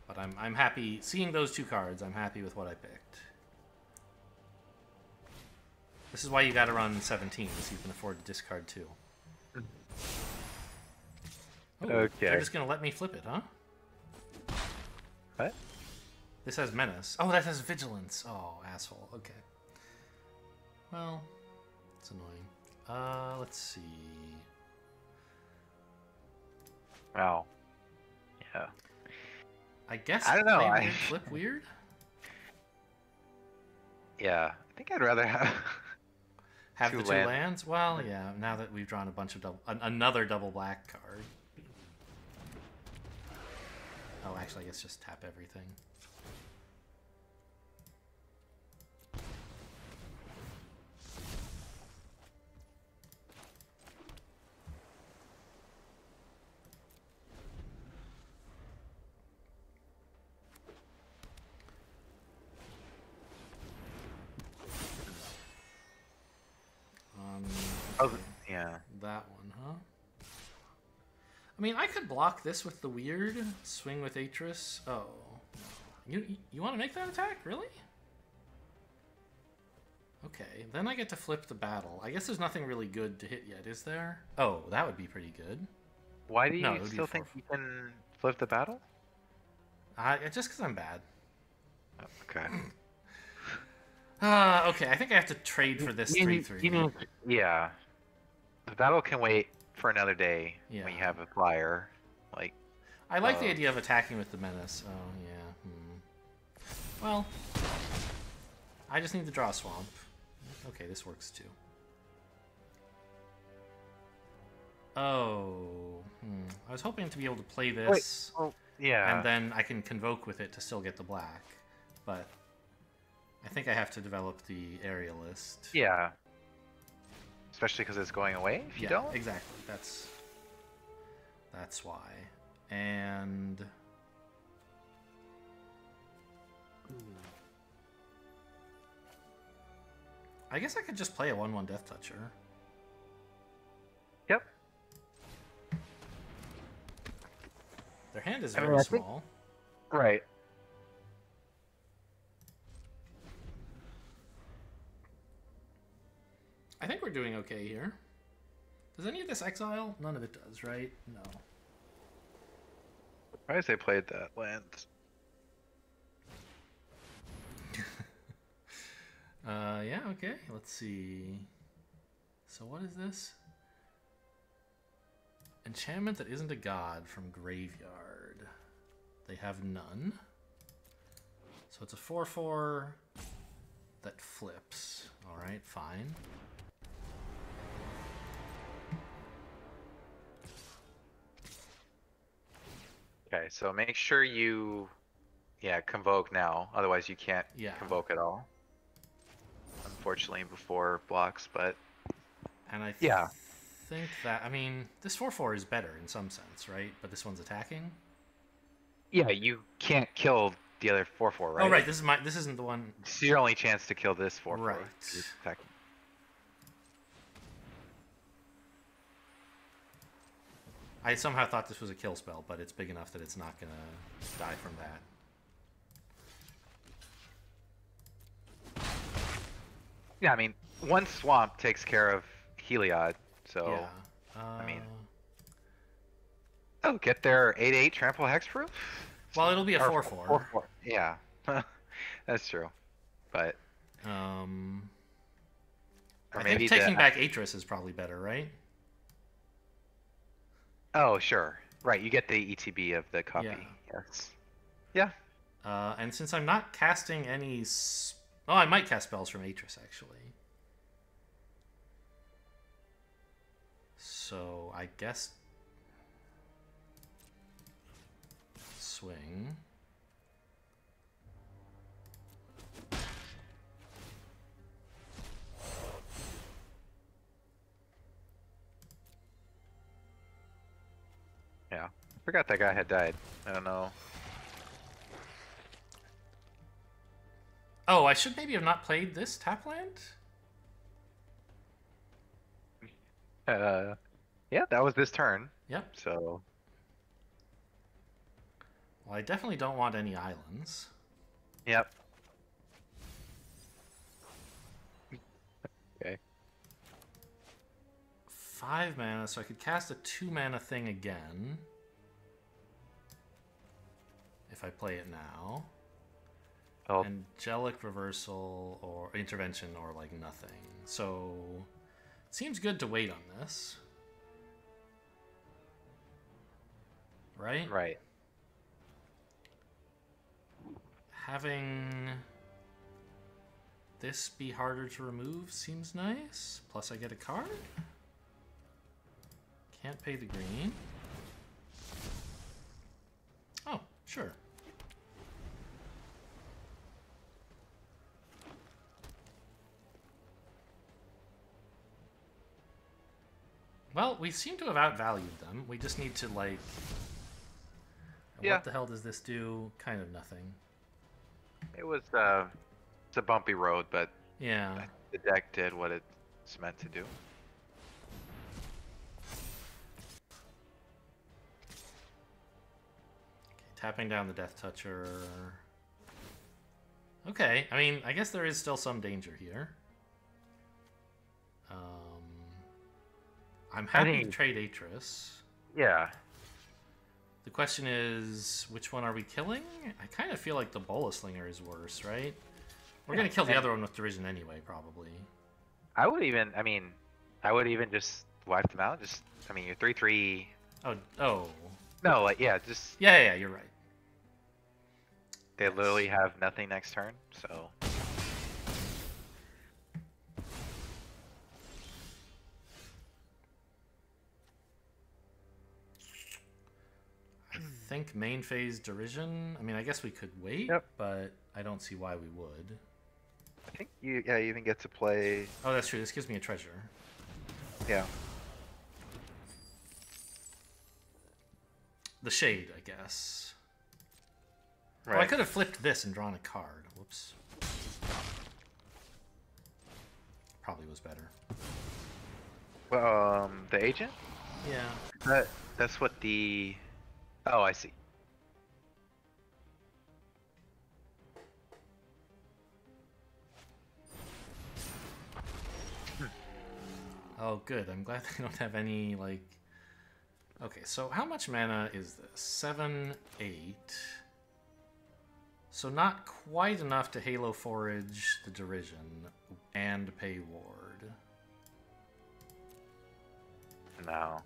Speaker 1: But I'm I'm happy seeing those two cards. I'm happy with what I picked. This is why you got to run 17, so you can afford to discard two. Oh, They're just gonna let me flip it, huh?
Speaker 2: What?
Speaker 1: This has menace. Oh, that has vigilance. Oh, asshole. Okay. Well, it's annoying. Uh, let's see.
Speaker 2: Wow. Yeah.
Speaker 1: I guess
Speaker 2: I don't know, I-
Speaker 1: flip weird.
Speaker 2: Yeah. I think I'd rather have.
Speaker 1: Have
Speaker 2: Two
Speaker 1: the two
Speaker 2: land-
Speaker 1: lands. Well, yeah. Now that we've drawn a bunch of double, an, another double black card. Oh, actually, I guess just tap everything. Um,
Speaker 2: Oh,
Speaker 1: okay.
Speaker 2: yeah.
Speaker 1: That one, huh? I mean, I could block this with the weird swing with Atris. Oh, you you want to make that attack, really? Okay, then I get to flip the battle. I guess there's nothing really good to hit yet, is there? Oh, that would be pretty good.
Speaker 2: Why do you
Speaker 1: No, it would be
Speaker 2: still think you can flip the battle?
Speaker 1: Uh, just because I'm bad.
Speaker 2: Oh, okay.
Speaker 1: Uh, okay, I think I have to trade for this
Speaker 2: You
Speaker 1: three
Speaker 2: need-
Speaker 1: three.
Speaker 2: you need- yeah. The battle can wait for another day when you have a flyer. Like,
Speaker 1: I like the
Speaker 2: Uh,
Speaker 1: idea of attacking with the menace. Oh yeah. Hmm. Well, I just need to draw a swamp. Okay, this works too. Oh, hmm. I was hoping to be able to play this,
Speaker 2: oh, yeah.
Speaker 1: and then I can convoke with it to still get the black, but I think I have to develop the area list.
Speaker 2: yeah. Especially because it's going away if you
Speaker 1: yeah,
Speaker 2: don't.
Speaker 1: exactly. That's that's why. And I guess I could just play a one-one Death Toucher.
Speaker 2: Yep.
Speaker 1: Their hand is
Speaker 2: I mean,
Speaker 1: very
Speaker 2: I think-
Speaker 1: small.
Speaker 2: Right.
Speaker 1: I think we're doing okay here. Does any of this exile? None of it does, right? No.
Speaker 2: Why is they played that land?
Speaker 1: Uh, yeah, okay. Let's see. So what is this? Enchantment that isn't a god from graveyard. They have none. So it's a 4-4 that flips. Alright, fine.
Speaker 2: Okay, so make sure you, yeah, convoke now. Otherwise, you can't
Speaker 1: Yeah.
Speaker 2: convoke at all. Unfortunately, before blocks, but
Speaker 1: And I
Speaker 2: Yeah.
Speaker 1: think that, I mean, this 4-4 is better in some sense, right? But this one's attacking?
Speaker 2: yeah, you can't kill the other four four, right?
Speaker 1: Oh, right, this is my, this isn't the one,
Speaker 2: This is your only chance to kill this four four.
Speaker 1: Right. I somehow thought this was a kill spell, but it's big enough that it's not gonna die from that.
Speaker 2: Yeah, I mean, one swamp takes care of Heliod, so
Speaker 1: yeah. Uh,
Speaker 2: mean, oh, get their eight eight trample hexproof.
Speaker 1: well, it'll be a four four.
Speaker 2: four four. Yeah, that's true. But
Speaker 1: Um,
Speaker 2: or
Speaker 1: I
Speaker 2: maybe
Speaker 1: think taking
Speaker 2: the,
Speaker 1: back Atris is probably better, right?
Speaker 2: Oh, sure. Right, you get the ETB of the copy.
Speaker 1: Yeah.
Speaker 2: Yes. Yeah.
Speaker 1: Uh, and since I'm not casting any, oh, I might cast spells from Atris actually. So I guess swing.
Speaker 2: Yeah. I Forgot that guy had died. I don't know.
Speaker 1: Oh, I should maybe have not played this Tapland.
Speaker 2: Uh, yeah, that was this turn.
Speaker 1: Yep.
Speaker 2: So
Speaker 1: Well, I definitely don't want any islands.
Speaker 2: Yep. Okay.
Speaker 1: Five mana, so I could cast a two mana thing again. If I play it now.
Speaker 2: Oh,
Speaker 1: Angelic reversal or intervention or like nothing. So it seems good to wait on this. Right?
Speaker 2: right.
Speaker 1: Having this be harder to remove seems nice. Plus I get a card. Can't pay the green. Oh, sure. Well, we seem to have outvalued them. We just need to like.
Speaker 2: Yeah.
Speaker 1: What the hell does this do? Kind of nothing.
Speaker 2: It was uh, it's a bumpy road, but
Speaker 1: Yeah.
Speaker 2: the deck did what it's meant to do.
Speaker 1: Tapping down the Death Toucher. Okay, I mean, I guess there is still some danger here. Um, I'm happy to trade Atris.
Speaker 2: Yeah.
Speaker 1: The question is, which one are we killing? I kind of feel like the Bola Slinger is worse, right? We're
Speaker 2: Yeah,
Speaker 1: gonna kill the other one with Derision anyway, probably.
Speaker 2: I would even, I mean, I would even just wipe them out. Just, I mean, you're three three.
Speaker 1: Oh, oh.
Speaker 2: No, like yeah, just
Speaker 1: Yeah, yeah, you're right.
Speaker 2: they literally have nothing next turn. So
Speaker 1: I think main phase derision. I mean, I guess we could wait,
Speaker 2: Yep.
Speaker 1: but I don't see why we would.
Speaker 2: I think you yeah you even get to play
Speaker 1: Oh, that's true. This gives me a treasure.
Speaker 2: yeah.
Speaker 1: The shade, I guess.
Speaker 2: Right.
Speaker 1: Oh, I could have flipped this and drawn a card. Whoops. Probably was better.
Speaker 2: Well, um, the agent.
Speaker 1: Yeah.
Speaker 2: That that's what the. Oh, I see.
Speaker 1: Oh, good. I'm glad they don't have any, like... Okay, so how much mana is this? Seven, eight. So not quite enough to Halo Forage the Derision and pay Ward.
Speaker 2: No.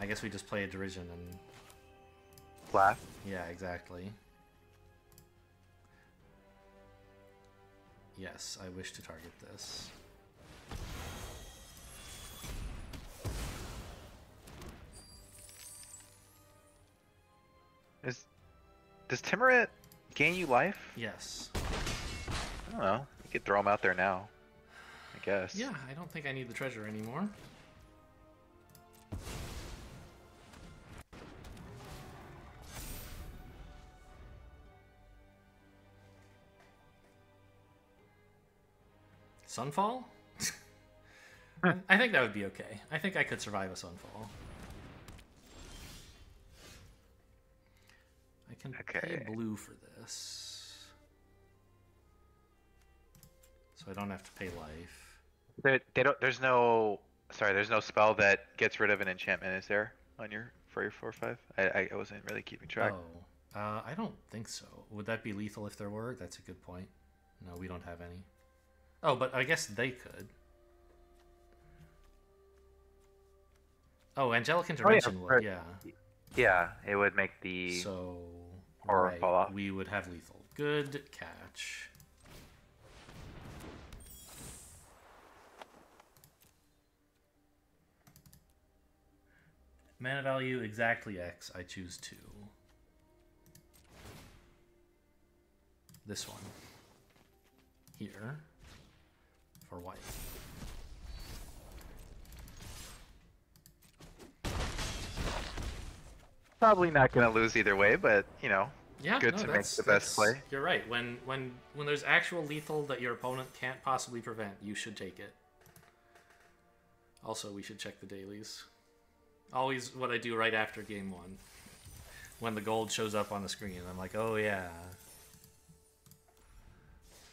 Speaker 1: I guess we just play a Derision and...
Speaker 2: Laugh.
Speaker 1: Yeah, exactly. Yes, I wish to target this.
Speaker 2: Is does Timurit gain you life?
Speaker 1: Yes.
Speaker 2: I don't know. You could throw him out there now. I guess.
Speaker 1: Yeah, I don't think I need the treasure anymore. Sunfall? I think that would be okay. I think I could survive a sunfall. Can
Speaker 2: Okay.
Speaker 1: pay blue for this. So I don't have to pay life.
Speaker 2: There, they don't. There's no. Sorry, there's no spell that gets rid of an enchantment. Is there on your for your four or five? I I I wasn't really keeping track.
Speaker 1: Oh, uh, I don't think so. Would that be lethal if there were? That's a good point. No, we don't have any. Oh, but I guess they could. Oh, angelic intervention would,
Speaker 2: right.
Speaker 1: yeah.
Speaker 2: Yeah, it would make the.
Speaker 1: So,
Speaker 2: Or
Speaker 1: right, we would have lethal. Good catch. Mana value exactly X. I choose two. This one. Here. For white.
Speaker 2: Probably not gonna lose either way, but you know,
Speaker 1: Yeah,
Speaker 2: Good
Speaker 1: no,
Speaker 2: to make the best play.
Speaker 1: You're right. When when when there's actual lethal that your opponent can't possibly prevent, you should take it. Also, we should check the dailies. Always what I do right after game one. When the gold shows up on the screen, I'm like, oh yeah.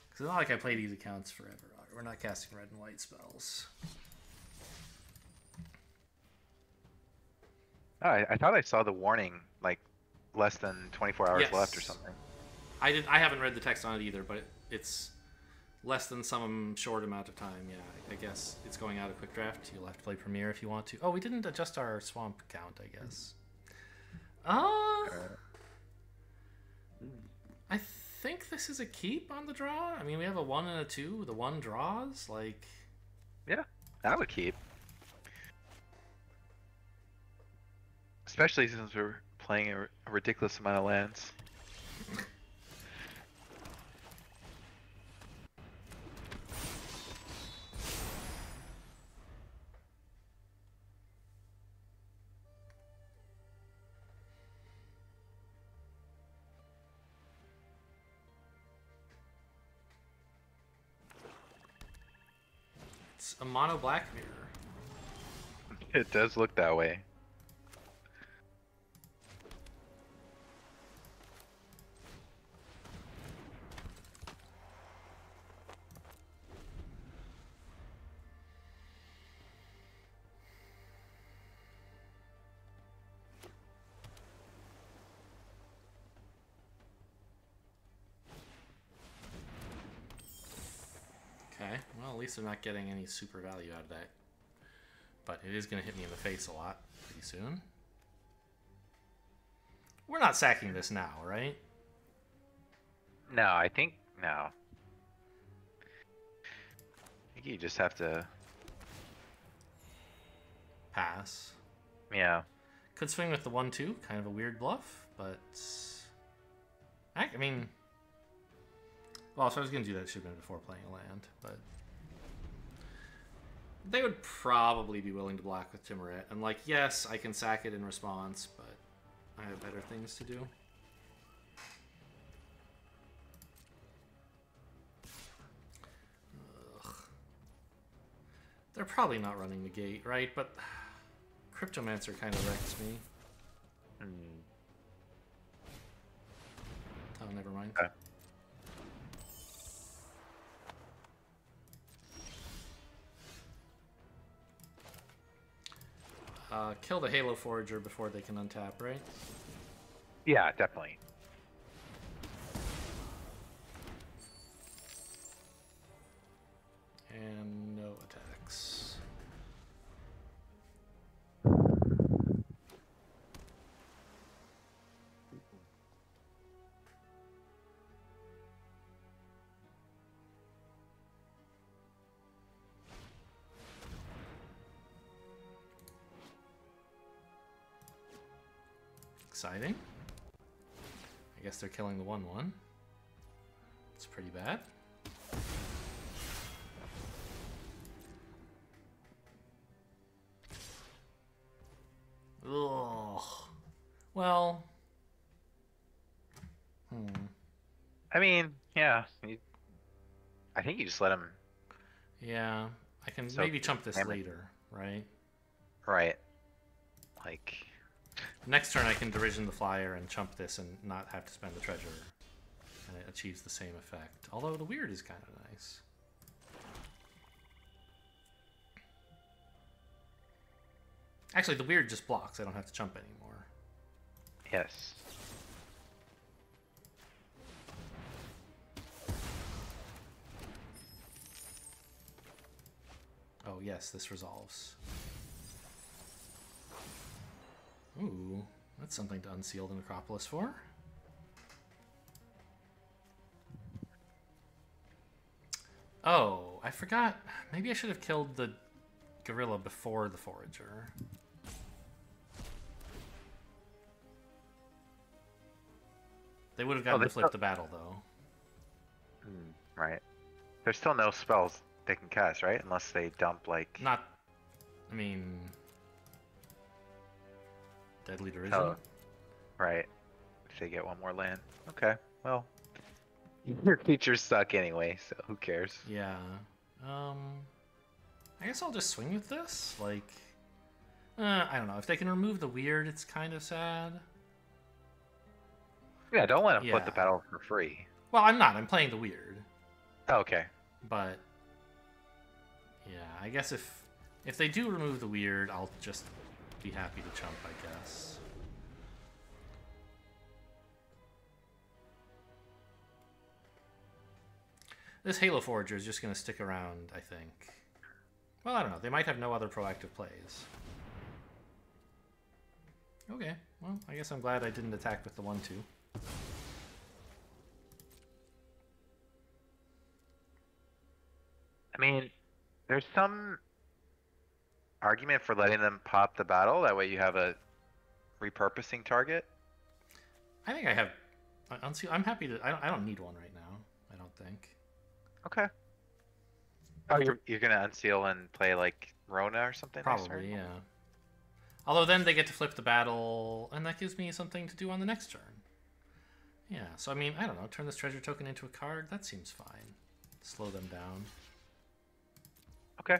Speaker 1: Because it's not like I play these accounts forever. We're not casting red and white spells.
Speaker 2: Oh, I, I thought I saw the warning like less than 24 hours left or
Speaker 1: Yes.
Speaker 2: something.
Speaker 1: I didn't. I haven't read the text on it either, but it's less than some short amount of time. Yeah, I- I guess it's going out of quick draft. You'll have to play Premiere if you want to. Oh, we didn't adjust our swamp count. I guess. Uh, I think this is a keep on the draw. I mean, we have a one and a two. The one draws like.
Speaker 2: Yeah, that would keep. Especially since we're playing a, a ridiculous amount of lands.
Speaker 1: It's a mono black mirror.
Speaker 2: It does look that way.
Speaker 1: At not getting any super value out of that but it is going to hit me in the face a lot pretty soon. We're not sacking this now, right?
Speaker 2: No, I think no. I think you just have to.
Speaker 1: Pass.
Speaker 2: Yeah.
Speaker 1: Could swing with the 1 2, kind of a weird bluff, but. I, I mean. Well, so I was going to do that, should have been before playing a land, but. They would probably be willing to block with Timuret. And, like, yes, I can sack it in response, but I have better things to do. Ugh. They're probably not running the gate, right? But Cryptomancer kind of wrecks me.
Speaker 2: Hmm.
Speaker 1: Oh, never mind.
Speaker 2: Okay.
Speaker 1: Uh, kill the Halo Forager before they can untap, right?
Speaker 2: Yeah, definitely.
Speaker 1: And no attacks. They're killing the 1 1. It's pretty bad. Ugh. Well. Hmm.
Speaker 2: I mean, yeah. You, I think you just let him.
Speaker 1: Yeah. I can
Speaker 2: So,
Speaker 1: maybe chump this later, right?
Speaker 2: Right. Like.
Speaker 1: Next turn I can derision the flyer and chump this and not have to spend the treasure. And it achieves the same effect. Although the weird is kind of nice. Actually, the weird just blocks. I don't have to chump anymore.
Speaker 2: Yes.
Speaker 1: Oh, yes, this resolves. Ooh, that's something to unseal the Necropolis for. Oh, I forgot. Maybe I should have killed the gorilla before the forager. They would have gotten
Speaker 2: they
Speaker 1: to flip
Speaker 2: still-
Speaker 1: the battle, though.
Speaker 2: Hmm, right. There's still no spells they can cast, right? Unless they dump like.
Speaker 1: Not. I mean. Deadly Derision?
Speaker 2: Oh. Right. If they get one more land. Okay. Well. Your features suck anyway, so who cares?
Speaker 1: Yeah. Um. I guess I'll just swing with this. Like. Uh, I don't know. If they can remove the weird, it's kind of sad.
Speaker 2: Yeah, don't let them put the battle for free.
Speaker 1: Well, I'm not. I'm playing the weird.
Speaker 2: Oh, okay.
Speaker 1: But. Yeah, I guess if if they do remove the weird, I'll just be happy to chump, I guess. This Halo Forager is just going to stick around, I think. Well, I don't know. They might have no other proactive plays. Okay, well, I guess I'm glad I didn't attack with the 1 2.
Speaker 2: I mean, there's some argument for letting them pop the battle. That way you have a repurposing target.
Speaker 1: I think I have. I- Unseal, I'm happy to. I don't, I don't need one right now. I don't think.
Speaker 2: Okay. Oh, you're you're gonna unseal and play like Rona or something?
Speaker 1: Probably, yeah. Although then they get to flip the battle, and that gives me something to do on the next turn. Yeah, so I mean, I don't know. Turn this treasure token into a card. That seems fine. Slow them down.
Speaker 2: Okay.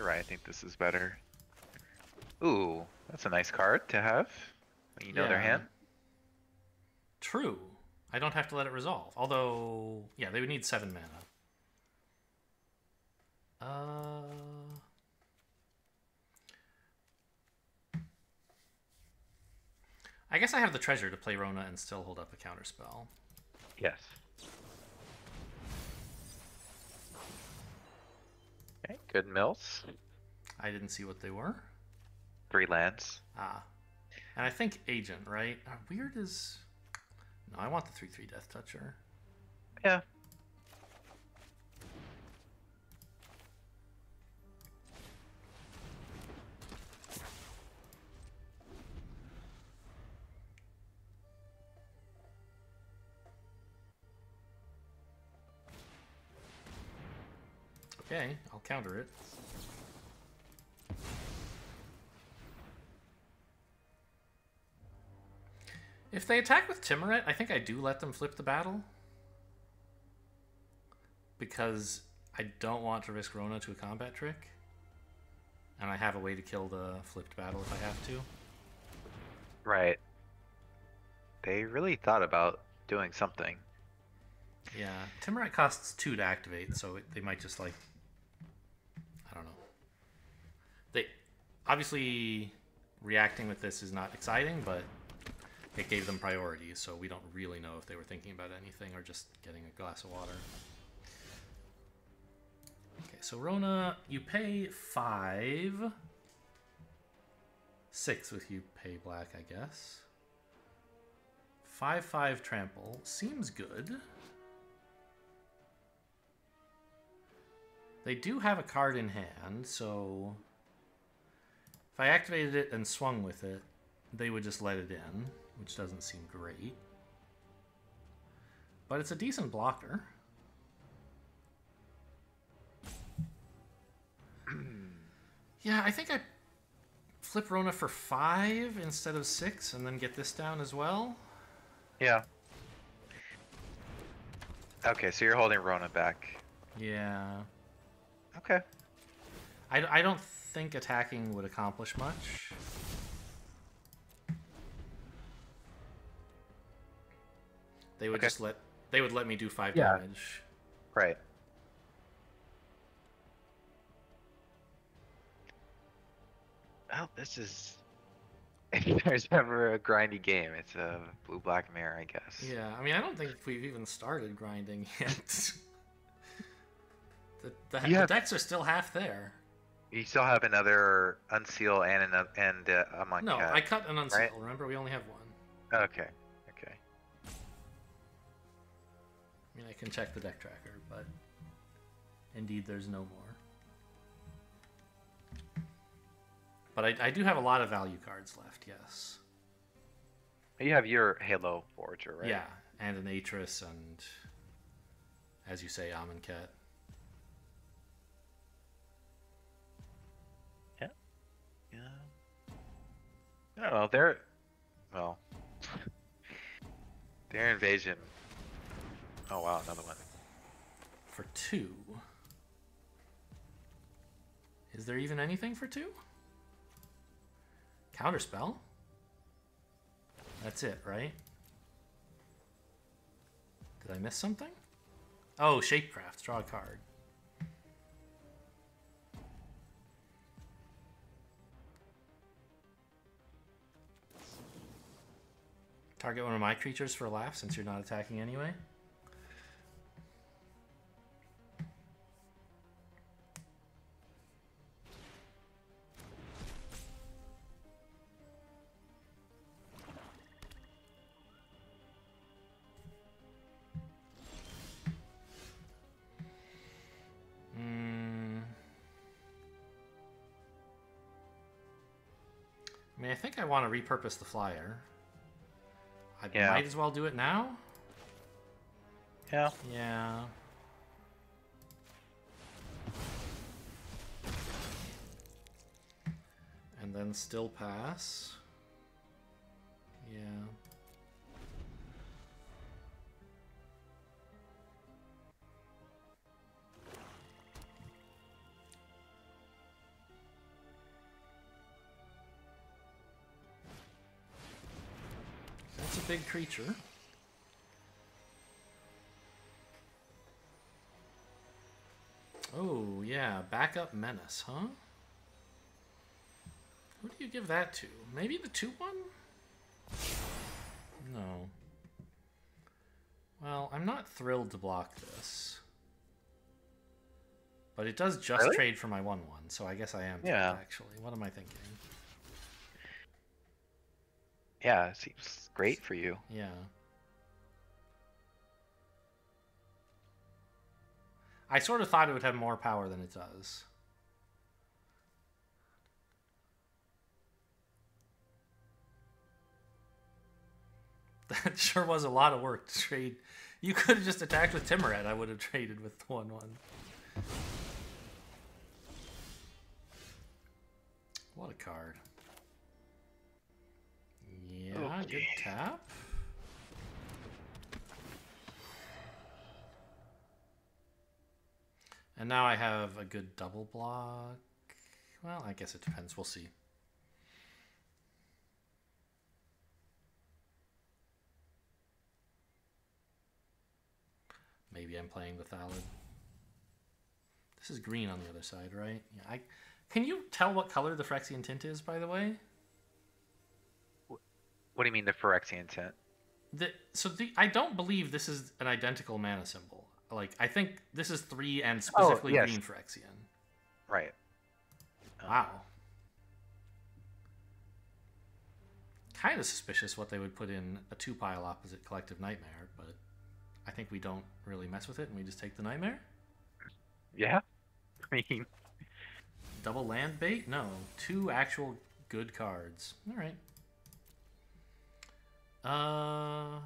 Speaker 2: You're right. I think this is better. Ooh, that's a nice card to have. You know their hand.
Speaker 1: True. I don't have to let it resolve. Although, yeah, they would need seven mana. Uh. I guess I have the treasure to play Rona and still hold up a counterspell.
Speaker 2: Yes. Good mills.
Speaker 1: I didn't see what they were.
Speaker 2: Three lands.
Speaker 1: Ah. And I think Agent, right? Uh, weird is. No, I want the 3 3 Death Toucher.
Speaker 2: Yeah.
Speaker 1: Okay, I'll counter it. If they attack with Timoret, I think I do let them flip the battle. Because I don't want to risk Rona to a combat trick. And I have a way to kill the flipped battle if I have to.
Speaker 2: Right. They really thought about doing something.
Speaker 1: Yeah, Timoret costs two to activate, so it, they might just like. I don't know. They obviously reacting with this is not exciting, but it gave them priority, so we don't really know if they were thinking about anything or just getting a glass of water. Okay, so Rona, you pay five. Six with you pay black, I guess. Five five trample seems good. They do have a card in hand, so if I activated it and swung with it, they would just let it in, which doesn't seem great. But it's a decent blocker. yeah, I think I flip Rona for five instead of six and then get this down as well.
Speaker 2: Yeah. Okay, so you're holding Rona back.
Speaker 1: Yeah.
Speaker 2: Okay.
Speaker 1: I, I don't think attacking would accomplish much. They would
Speaker 2: Okay.
Speaker 1: just let they would let me do five
Speaker 2: Yeah.
Speaker 1: damage.
Speaker 2: Right. Well, this is. If there's ever a grindy game, it's a blue black mirror, I guess.
Speaker 1: Yeah, I mean I don't think we've even started grinding yet. the, the, the
Speaker 2: have-
Speaker 1: decks are still half there.
Speaker 2: You still have another unseal and an and uh, Amonkhet
Speaker 1: No. I cut an unseal.
Speaker 2: right?
Speaker 1: Remember, we only have one.
Speaker 2: Okay. Okay.
Speaker 1: I mean, I can check the deck tracker, but indeed, there's no more. But I, I do have a lot of value cards left. Yes.
Speaker 2: You have your Halo Forager, right?
Speaker 1: Yeah, and an Atris, and as you say, Amonkhet.
Speaker 2: I don't know. Their, well, their invasion. Oh wow, another one.
Speaker 1: For two. Is there even anything for two? Counterspell? That's it, right? Did I miss something? Oh, Shapecraft. Draw a card. Target one of my creatures for a laugh since you're not attacking anyway. Mm. I mean, I think I want to repurpose the flyer. I
Speaker 2: Yeah.
Speaker 1: might as well do it now.
Speaker 2: Yeah.
Speaker 1: Yeah. And then still pass. Creature. Oh, yeah, backup menace, huh? Who do you give that to? Maybe the 2 1? No. Well, I'm not thrilled to block this. But it does just
Speaker 2: Really?
Speaker 1: trade for my 1 1, so I guess I am.
Speaker 2: Yeah.
Speaker 1: Actually, what am I thinking?
Speaker 2: Yeah, it seems great for you.
Speaker 1: Yeah. I sort of thought it would have more power than it does. That sure was a lot of work to trade. You could have just attacked with Timuret. I would have traded with 1 1. What a card. Yeah, good tap. And now I have a good double block. Well, I guess it depends. We'll see. Maybe I'm playing the Thallid. This is green on the other side, right? Yeah. I can you tell what color the Phyrexian tint is, by the way?
Speaker 2: What do you mean the Phyrexian tint?
Speaker 1: The, so the, I don't believe this is an identical mana symbol. Like I think this is three and oh, specifically
Speaker 2: yes.
Speaker 1: green Phyrexian.
Speaker 2: Right.
Speaker 1: Wow. Kind of suspicious what they would put in a two pile opposite Collective Nightmare, but I think we don't really mess with it and we just take the Nightmare.
Speaker 2: Yeah. I mean,
Speaker 1: Double land bait? No. Two actual good cards. Alright. Uh.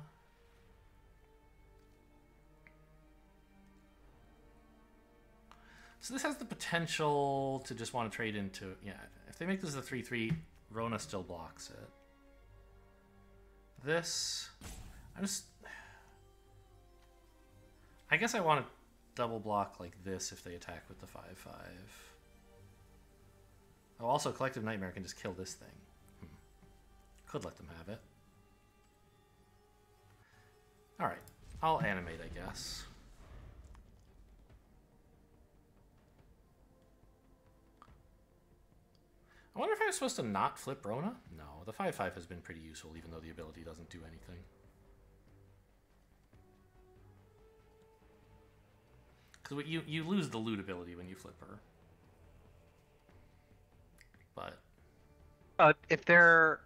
Speaker 1: So this has the potential to just want to trade into. Yeah, if they make this a 3 3, Rona still blocks it. This. I just. I guess I want to double block like this if they attack with the 5 5. Oh, also, Collective Nightmare can just kill this thing. Hmm. Could let them have it. Alright, I'll animate, I guess. I wonder if I was supposed to not flip Rona? No, the 5-5 has been pretty useful, even though the ability doesn't do anything. Because you, you lose the loot ability when you flip her. But,
Speaker 2: uh, if they're,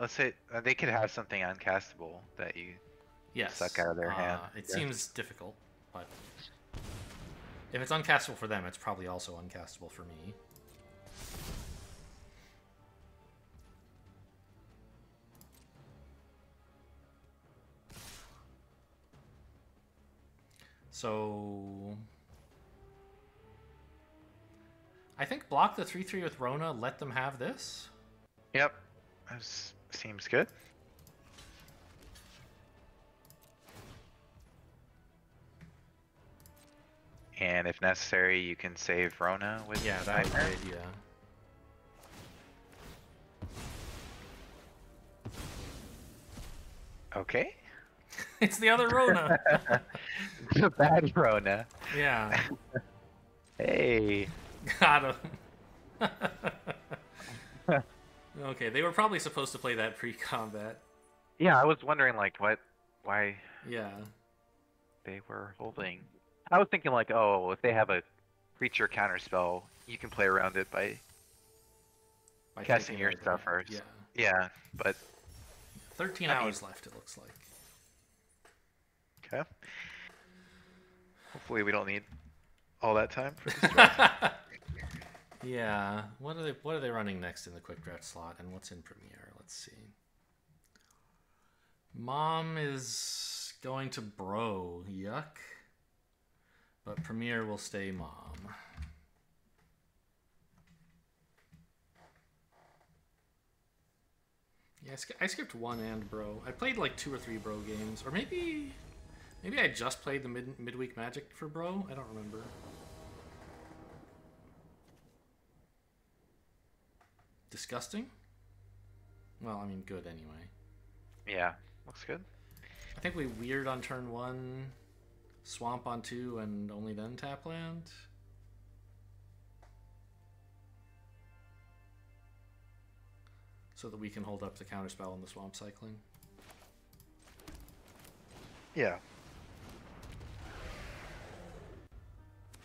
Speaker 2: let's say uh, they could have something uncastable that you.
Speaker 1: Yes.
Speaker 2: Suck out of their
Speaker 1: uh,
Speaker 2: hand,
Speaker 1: It
Speaker 2: yeah.
Speaker 1: seems difficult, but... If it's uncastable for them, it's probably also uncastable for me. So I think block the 3-3 with Rona, let them have this.
Speaker 2: Yep. That seems good. And if necessary, you can save Rona with
Speaker 1: Yeah, that would
Speaker 2: Nightmare.
Speaker 1: the idea.
Speaker 2: Okay.
Speaker 1: It's the other Rona.
Speaker 2: the bad Rona.
Speaker 1: yeah.
Speaker 2: Hey.
Speaker 1: Got him. okay, they were probably supposed to play that pre-combat.
Speaker 2: Yeah, I was wondering like what, why
Speaker 1: Yeah.
Speaker 2: they were holding. I was thinking like, oh, if they have a creature counterspell, you can play around it by
Speaker 1: by
Speaker 2: Casting your
Speaker 1: away the-
Speaker 2: stuff first.
Speaker 1: Yeah.
Speaker 2: yeah, but
Speaker 1: 13
Speaker 2: I mean-
Speaker 1: hours left, it looks like.
Speaker 2: okay. Hopefully, we don't need all that time for this
Speaker 1: yeah. What are they what are they running next in the quick draft slot and what's in Premiere? Let's see. Mom is going to bro, yuck. But Premiere will stay mom. Yeah, I, sk- I skipped one and bro. I played like two or three bro games, or maybe, maybe I just played the mid midweek magic for bro. I don't remember. Disgusting. Well, I mean, good anyway.
Speaker 2: yeah, looks good.
Speaker 1: I think we weird on turn one, swamp on two, and only then tap land. So that we can hold up the counterspell in the swamp cycling.
Speaker 2: Yeah.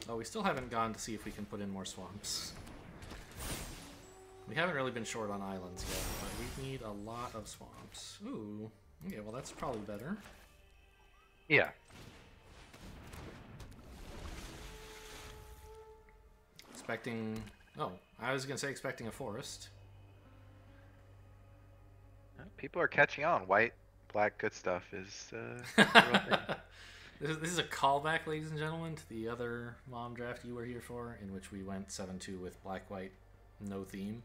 Speaker 1: Oh, we still haven't gone to see if we can put in more swamps. We haven't really been short on islands yet, but we need a lot of swamps. Ooh. Okay, well that's probably better.
Speaker 2: Yeah.
Speaker 1: Expecting... Oh, I was gonna say expecting a forest.
Speaker 2: People are catching on. White, black, good stuff is. Uh, a real thing.
Speaker 1: This is, this is a callback, ladies and gentlemen, to the other mom draft you were here for, in which we went 7 2 with black, white, no theme.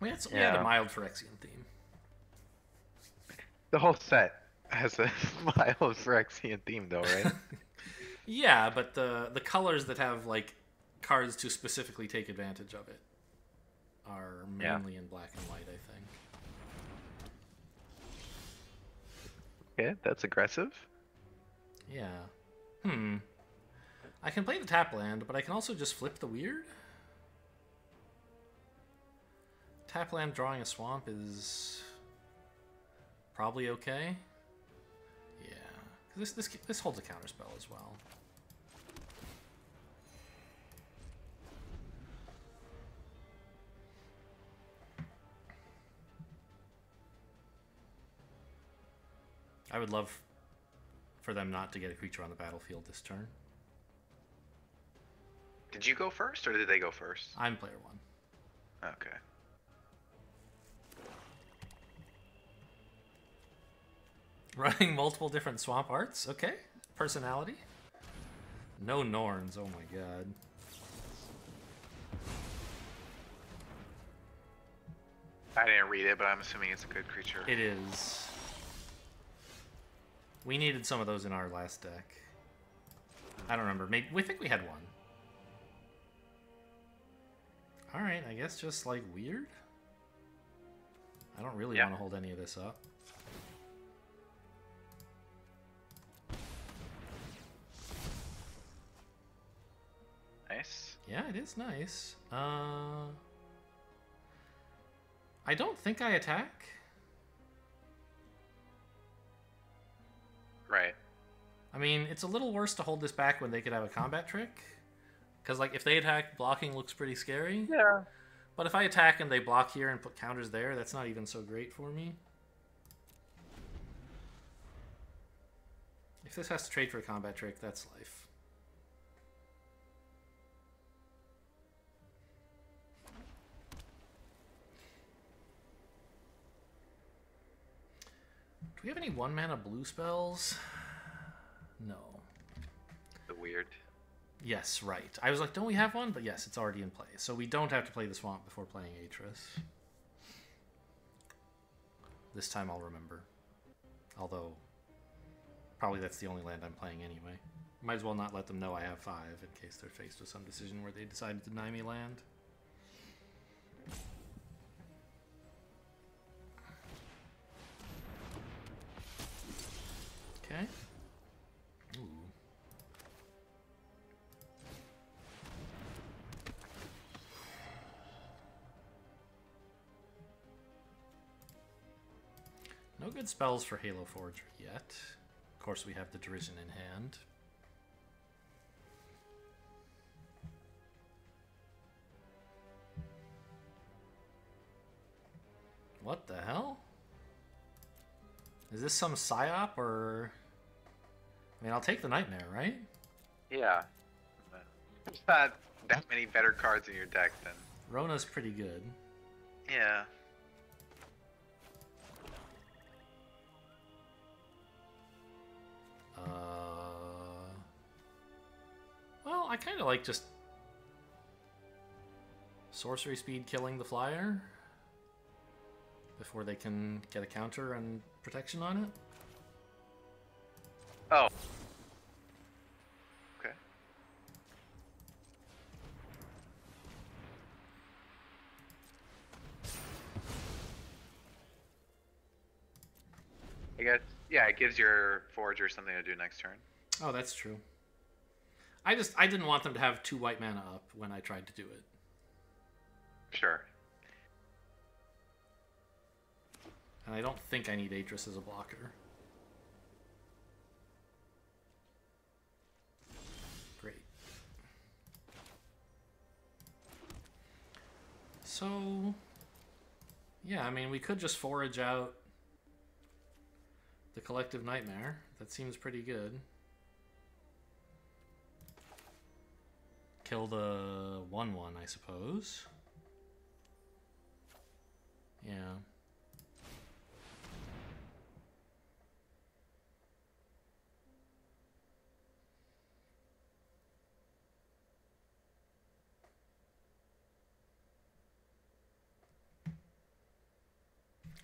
Speaker 1: We had, we had a
Speaker 2: Yeah.
Speaker 1: mild Phyrexian theme.
Speaker 2: the whole set has a mild Phyrexian theme, though, right?
Speaker 1: Yeah, but the the colors that have like cards to specifically take advantage of it are
Speaker 2: Yeah.
Speaker 1: mainly in black and white, I think.
Speaker 2: okay, that's aggressive.
Speaker 1: Yeah. Hmm. I can play the tap land, but I can also just flip the weird. Tap land drawing a swamp is probably okay. Yeah, this this this holds a counterspell as well. I would love for them not to get a creature on the battlefield this turn.
Speaker 2: Did you go first, or did they go first?
Speaker 1: I'm player one.
Speaker 2: Okay.
Speaker 1: Running multiple different swamp arts. Okay. Personality. No Norns. Oh my god.
Speaker 2: I didn't read it, but I'm assuming it's a good creature.
Speaker 1: It is. We needed some of those in our last deck. I don't remember. Maybe we think we had one. All right, I guess just like weird. I don't really
Speaker 2: Yeah.
Speaker 1: want to hold any of this up.
Speaker 2: Nice.
Speaker 1: Yeah, it is nice. Uh, I don't think I attack.
Speaker 2: Right.
Speaker 1: I mean, it's a little worse to hold this back when they could have a combat trick. Because, like, if they attack, blocking looks pretty scary.
Speaker 2: Yeah.
Speaker 1: But if I attack and they block here and put counters there, that's not even so great for me. If this has to trade for a combat trick, that's life. We have any one mana blue spells? No.
Speaker 2: The weird.
Speaker 1: Yes, right. I was like, don't we have one? But yes, it's already in play. So we don't have to play the swamp before playing Atris. This time I'll remember. Although, probably that's the only land I'm playing anyway. Might as well not let them know I have five in case they're faced with some decision where they decide to deny me land. Okay. Ooh. No good spells for Halo Forager yet. Of course, we have the Derision in hand. What the hell? Is this some psyop or? I mean, I'll take the nightmare, right?
Speaker 2: Yeah. There's not that many better cards in your deck than.
Speaker 1: Rona's pretty good.
Speaker 2: Yeah.
Speaker 1: Uh, well, I kind of like just sorcery speed killing the flyer before they can get a counter and protection on it.
Speaker 2: Oh. Okay. I guess, yeah, it gives your forager something to do next turn.
Speaker 1: Oh, that's true. I just I didn't want them to have two white mana up when I tried to do it.
Speaker 2: Sure.
Speaker 1: And I don't think I need Atris as a blocker. So, yeah, I mean, we could just forage out the collective nightmare. That seems pretty good. Kill the 1 1, I suppose. Yeah.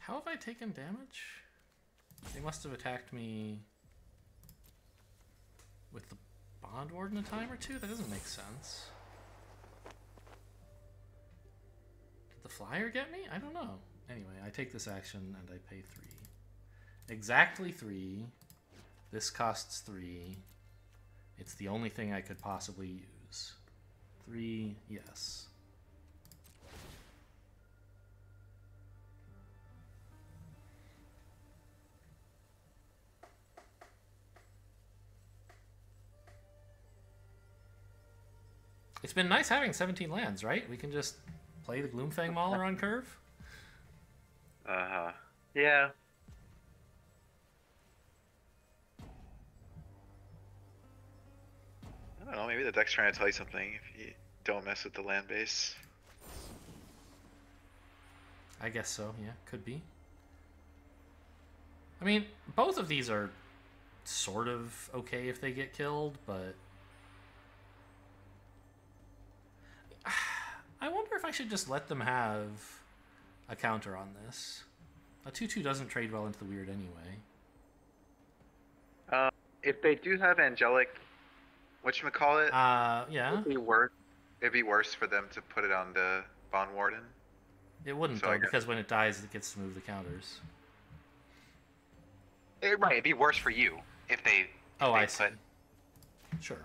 Speaker 1: How have I taken damage? They must have attacked me with the Bond Warden a time or two? That doesn't make sense. Did the flyer get me? I don't know. Anyway, I take this action and I pay three. Exactly three. This costs three. It's the only thing I could possibly use. Three, yes. It's been nice having 17 lands, right? We can just play the Gloomfang Mauler on curve.
Speaker 2: Uh huh. Yeah. I don't know. Maybe the deck's trying to tell you something. If you don't mess with the land base.
Speaker 1: I guess so, yeah, could be. I mean, both of these are sort of okay if they get killed, but. I wonder if I should just let them have a counter on this. A 2 2 doesn't trade well into the weird anyway.
Speaker 2: Uh, if they do have angelic, what you call it?
Speaker 1: Uh, yeah.
Speaker 2: It'd be worse. It'd be worse for them to put it on the Bond Warden.
Speaker 1: It wouldn't,
Speaker 2: So
Speaker 1: though, because when it dies, it gets to move the counters.
Speaker 2: It, right. It'd be worse for you if they. If
Speaker 1: Oh,
Speaker 2: they
Speaker 1: I see. Sure.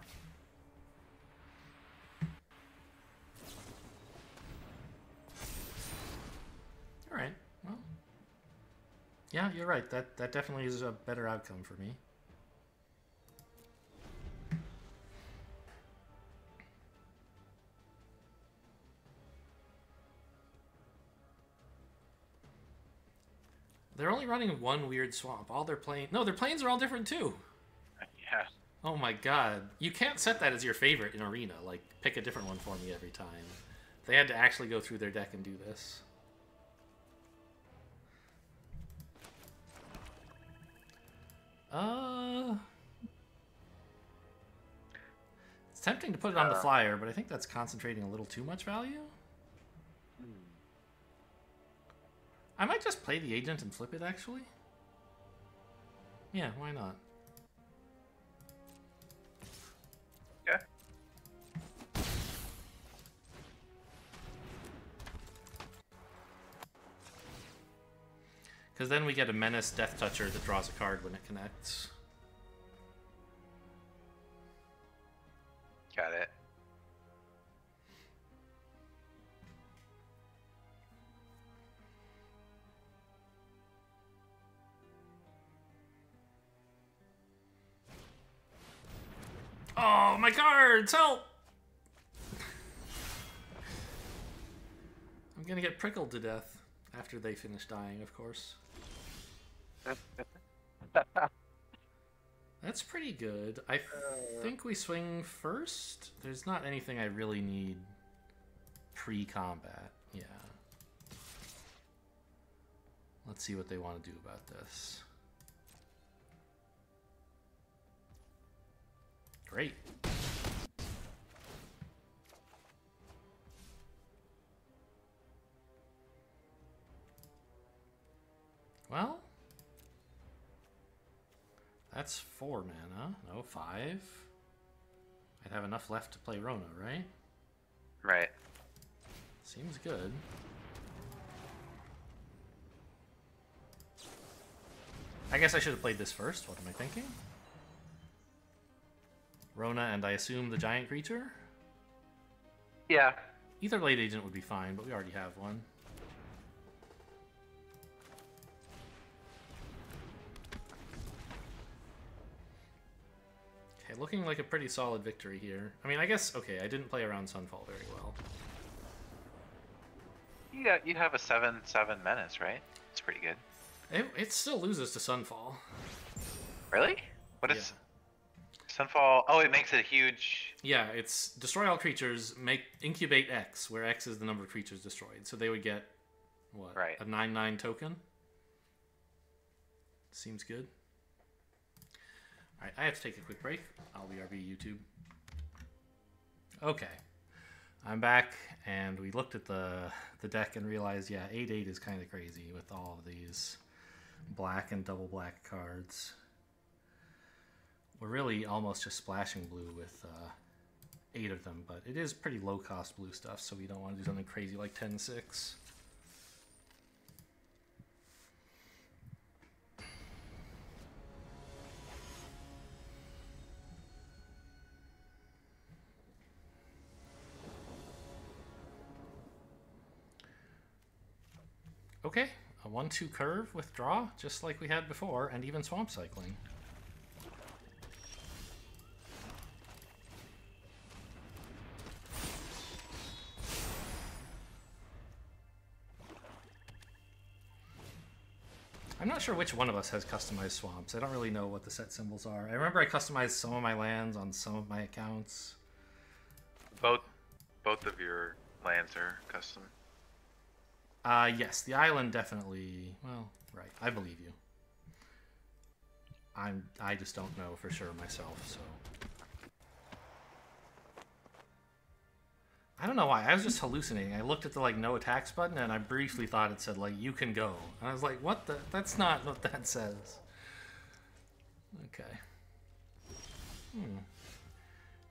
Speaker 1: All right. Well. Yeah, you're right. That that definitely is a better outcome for me. They're only running one weird swamp. All their planes... No, their planes are all different too.
Speaker 2: Yeah.
Speaker 1: Oh my god. You can't set that as your favorite in Arena. Like, pick a different one for me every time. They had to actually go through their deck and do this. Uh. It's tempting to put it on the
Speaker 2: Uh.
Speaker 1: flyer, but I think that's concentrating a little too much value. I might just play the agent and flip it, actually. Yeah, why not? Because then we get a Menace Death Toucher that draws a card when it connects.
Speaker 2: Got it.
Speaker 1: Oh, my cards! Help! I'm gonna get prickled to death after they finish dying, of course. That's pretty good. I uh. think we swing first. There's not anything I really need pre-combat. Yeah. Let's see what they want to do about this. Great. Well, that's four mana. No, five. I'd have enough left to play Rona, right?
Speaker 2: Right.
Speaker 1: Seems good. I guess I should have played this first. What am I thinking? Rona and I assume the giant creature?
Speaker 2: Yeah.
Speaker 1: Either late agent would be fine, but we already have one. Okay, looking like a pretty solid victory here. I mean, I guess, okay, I didn't play around Sunfall very well.
Speaker 2: You got you have a seven seven menace, right? It's pretty good.
Speaker 1: It, it still loses to Sunfall.
Speaker 2: Really? What is Sunfall? Oh, it makes it a huge.
Speaker 1: Yeah, it's destroy all creatures, make incubate X, where X is the number of creatures destroyed. So they would get what?
Speaker 2: Right.
Speaker 1: A nine nine token. Seems good. I have to take a quick break. I'll be RB YouTube. Okay, I'm back, and we looked at the the deck and realized, yeah, eight eight is kind of crazy with all of these black and double black cards. We're really almost just splashing blue with uh, eight of them, but it is pretty low cost blue stuff, so we don't want to do something crazy like 10 6. Okay, a 1 2 curve with draw, just like we had before, and even swamp cycling. I'm not sure which one of us has customized swamps. I don't really know what the set symbols are. I remember I customized some of my lands on some of my accounts.
Speaker 2: Both, both of your lands are custom.
Speaker 1: Uh, yes, the island definitely. Well, right. I believe you. I'm. I just don't know for sure myself. So. I don't know why. I was just hallucinating. I looked at the like no attacks button and I briefly thought it said like you can go. And I was like, what the? That's not what that says. Okay. Hmm.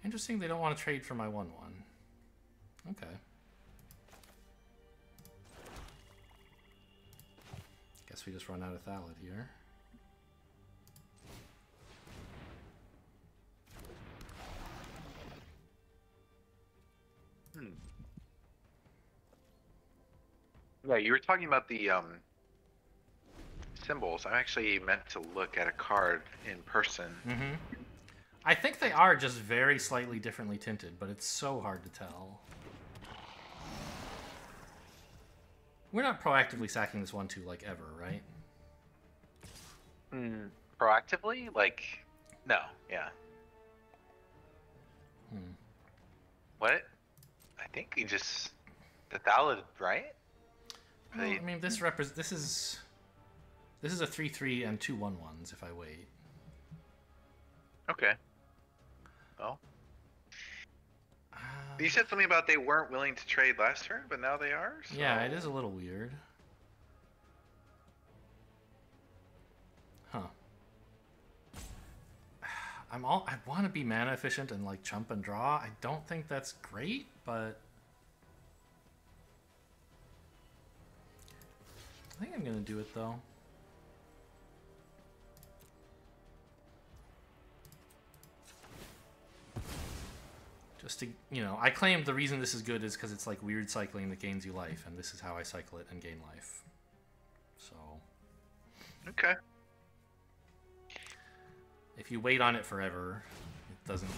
Speaker 1: Interesting. They don't want to trade for my one one. Okay. Guess we just run out of Thalid here.
Speaker 2: Hmm. Yeah, you were talking about the um, symbols. I actually meant to look at a card in person.
Speaker 1: Mm-hmm. I think they are just very slightly differently tinted, but it's so hard to tell. We're not proactively sacking this one two like ever, right?
Speaker 2: Hmm. Proactively, like, no, yeah.
Speaker 1: Hmm.
Speaker 2: What? I think you just the Thalid, right?
Speaker 1: Well,
Speaker 2: They-
Speaker 1: I mean, this repres this is this is a three three and two one ones. If I wait,
Speaker 2: Okay. Well, you said something about they weren't willing to trade last turn, but now they are. So...
Speaker 1: yeah, it is a little weird. Huh. I'm all I want to be mana efficient and like jump and draw. I don't think that's great, but I think I'm gonna do it though. Just to, you know, I claim the reason this is good is because it's like weird cycling that gains you life, and this is how I cycle it and gain life. So,
Speaker 2: Okay.
Speaker 1: if you wait on it forever, it doesn't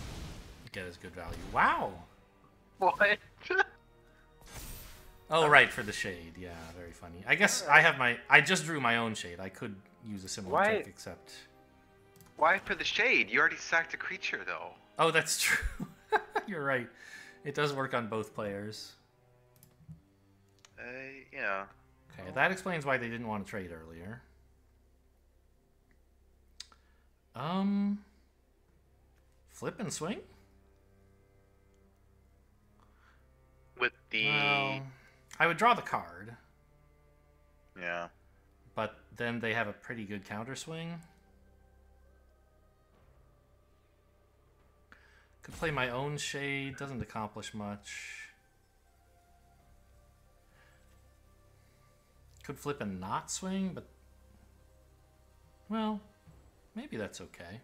Speaker 1: get as good value. Wow!
Speaker 2: What?
Speaker 1: Oh, right, for the shade. Yeah, very funny. I guess I have my. I just drew my own shade. I could use a similar
Speaker 2: Why-
Speaker 1: trick, except.
Speaker 2: Why for the shade? You already sacked a creature, though.
Speaker 1: Oh, that's true. You're right. It does work on both players.
Speaker 2: Uh, yeah.
Speaker 1: Okay, that explains why they didn't want to trade earlier. Um, flip and swing.
Speaker 2: With the
Speaker 1: Well, I would draw the card,
Speaker 2: yeah.
Speaker 1: but then they have a pretty good counter swing. Could play my own shade. Doesn't accomplish much. Could flip and not swing, but well, maybe that's okay.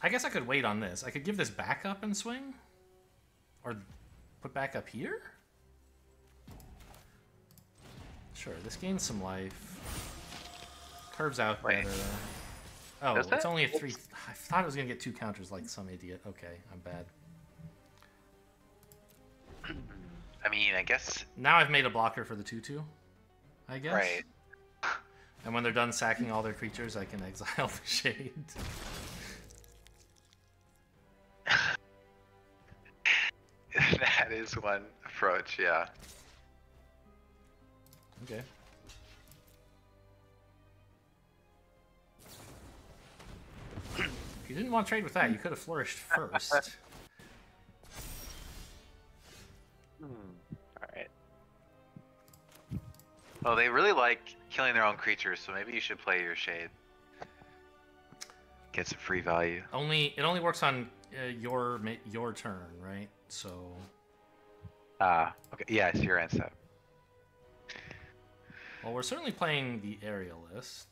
Speaker 1: I guess I could wait on this. I could give this back up and swing? Or put back up here? Sure, this gains some life. Curves out
Speaker 2: Wait.
Speaker 1: better. Oh,
Speaker 2: Does
Speaker 1: it's
Speaker 2: that?
Speaker 1: only a three. I thought it was gonna get two counters like some idiot. Okay, I'm bad.
Speaker 2: I mean, I guess.
Speaker 1: Now I've made a blocker for the two-two. I guess.
Speaker 2: Right.
Speaker 1: And when they're done sacking all their creatures, I can exile the shade.
Speaker 2: that is one approach, yeah.
Speaker 1: Okay. If you didn't want to trade with that, you could have flourished first. hmm.
Speaker 2: Alright. Well, they really like killing their own creatures, so maybe you should play your Shade. Get some free value.
Speaker 1: only it only works on uh, your your turn, right? So
Speaker 2: Ah, okay. Yeah, it's your end step.
Speaker 1: well, we're certainly playing the aerialist.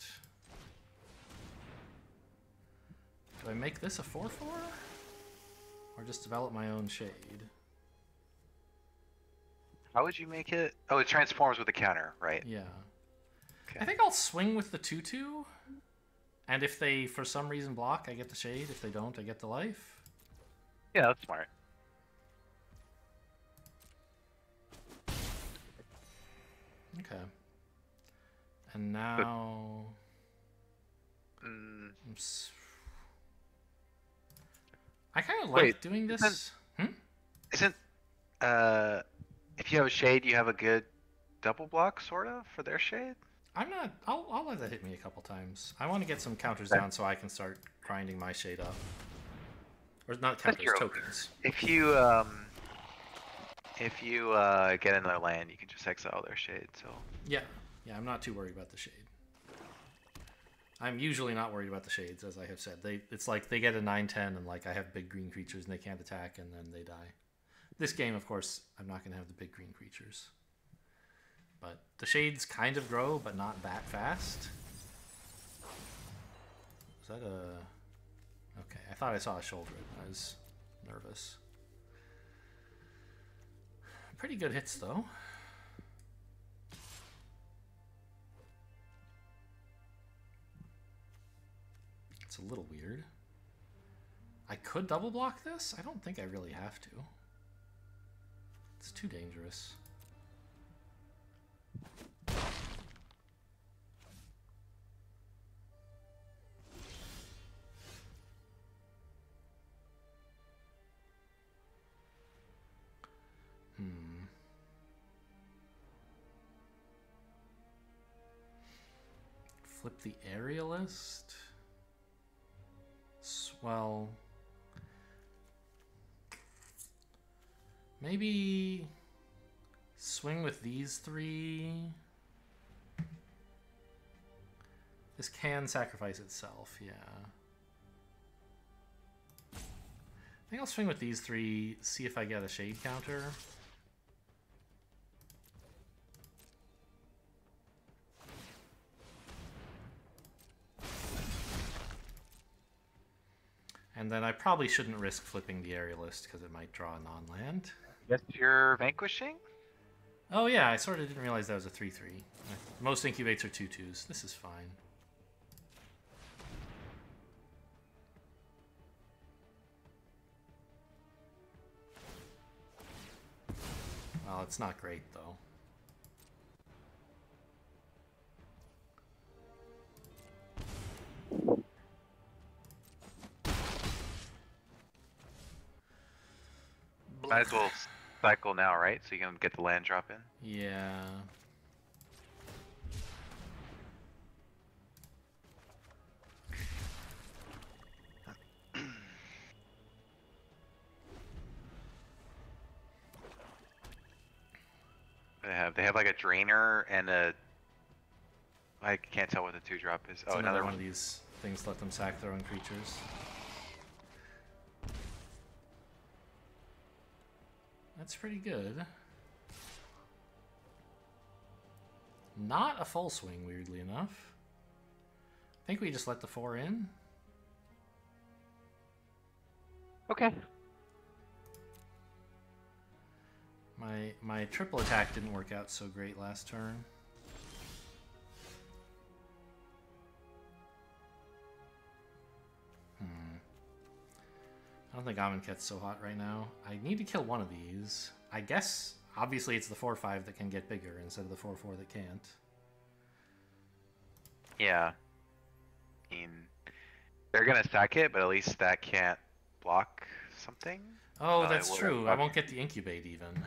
Speaker 1: Do I make this a four-four, or just develop my own shade?
Speaker 2: How would you make it? Oh, it transforms with a counter, right?
Speaker 1: Yeah.
Speaker 2: Okay.
Speaker 1: I think I'll swing with the 2 2. And if they, for some reason, block, I get the shade. If they don't, I get the life.
Speaker 2: Yeah, that's smart.
Speaker 1: Okay. And now.
Speaker 2: Mm,
Speaker 1: I kind of like
Speaker 2: Wait,
Speaker 1: doing this.
Speaker 2: isn't-
Speaker 1: Hmm?
Speaker 2: isn't uh, if you have a shade, you have a good double block, sort of, for their shade.
Speaker 1: I'm not. I'll, I'll let that hit me a couple times. I want to get some counters
Speaker 2: Okay.
Speaker 1: down so I can start grinding my shade up. Or not counters, tokens.
Speaker 2: If you um, if you uh get another land, you can just exile their shade. So
Speaker 1: Yeah, yeah, I'm not too worried about the shade. I'm usually not worried about the shades, as I have said. They it's like they get a 9-10 and like I have big green creatures and they can't attack and then they die. This game, of course, I'm not gonna have the big green creatures. But the shades kind of grow, but not that fast. Is that a Okay, I thought I saw a shoulder. I was nervous. Pretty good hits though. It's a little weird. I could double block this? I don't think I really have to. It's too dangerous. Hmm. Flip the aerialist. Well, maybe swing with these three. This can sacrifice itself, yeah. I think I'll swing with these three, see if I get a shade counter. And then I probably shouldn't risk flipping the aerialist because it might draw a non-land.
Speaker 2: yes, you're vanquishing.
Speaker 1: Oh yeah, I sort of didn't realize that was a 3-3. Most incubates are 2-2s. This is fine. Well, it's not great though.
Speaker 2: Might as well cycle now, right? So you can get the land drop in.
Speaker 1: Yeah.
Speaker 2: They have they have like a drainer and a. I can't tell what the two drop is.
Speaker 1: Oh, it's
Speaker 2: oh,
Speaker 1: another
Speaker 2: another
Speaker 1: one
Speaker 2: one.
Speaker 1: of these things let them sack their own creatures. That's pretty good. Not a full swing, weirdly enough. I think we just let the four in.
Speaker 2: Okay.
Speaker 1: My my triple attack didn't work out so great last turn. I don't think Amonkhet's so hot right now. I need to kill one of these. I guess, obviously, it's the 4-5 that can get bigger instead of the 4-4 that can't.
Speaker 2: Yeah. I mean, they're gonna stack it, but at least that can't block something.
Speaker 1: Oh,
Speaker 2: Uh,
Speaker 1: that's
Speaker 2: well,
Speaker 1: true. I won't get the incubate even.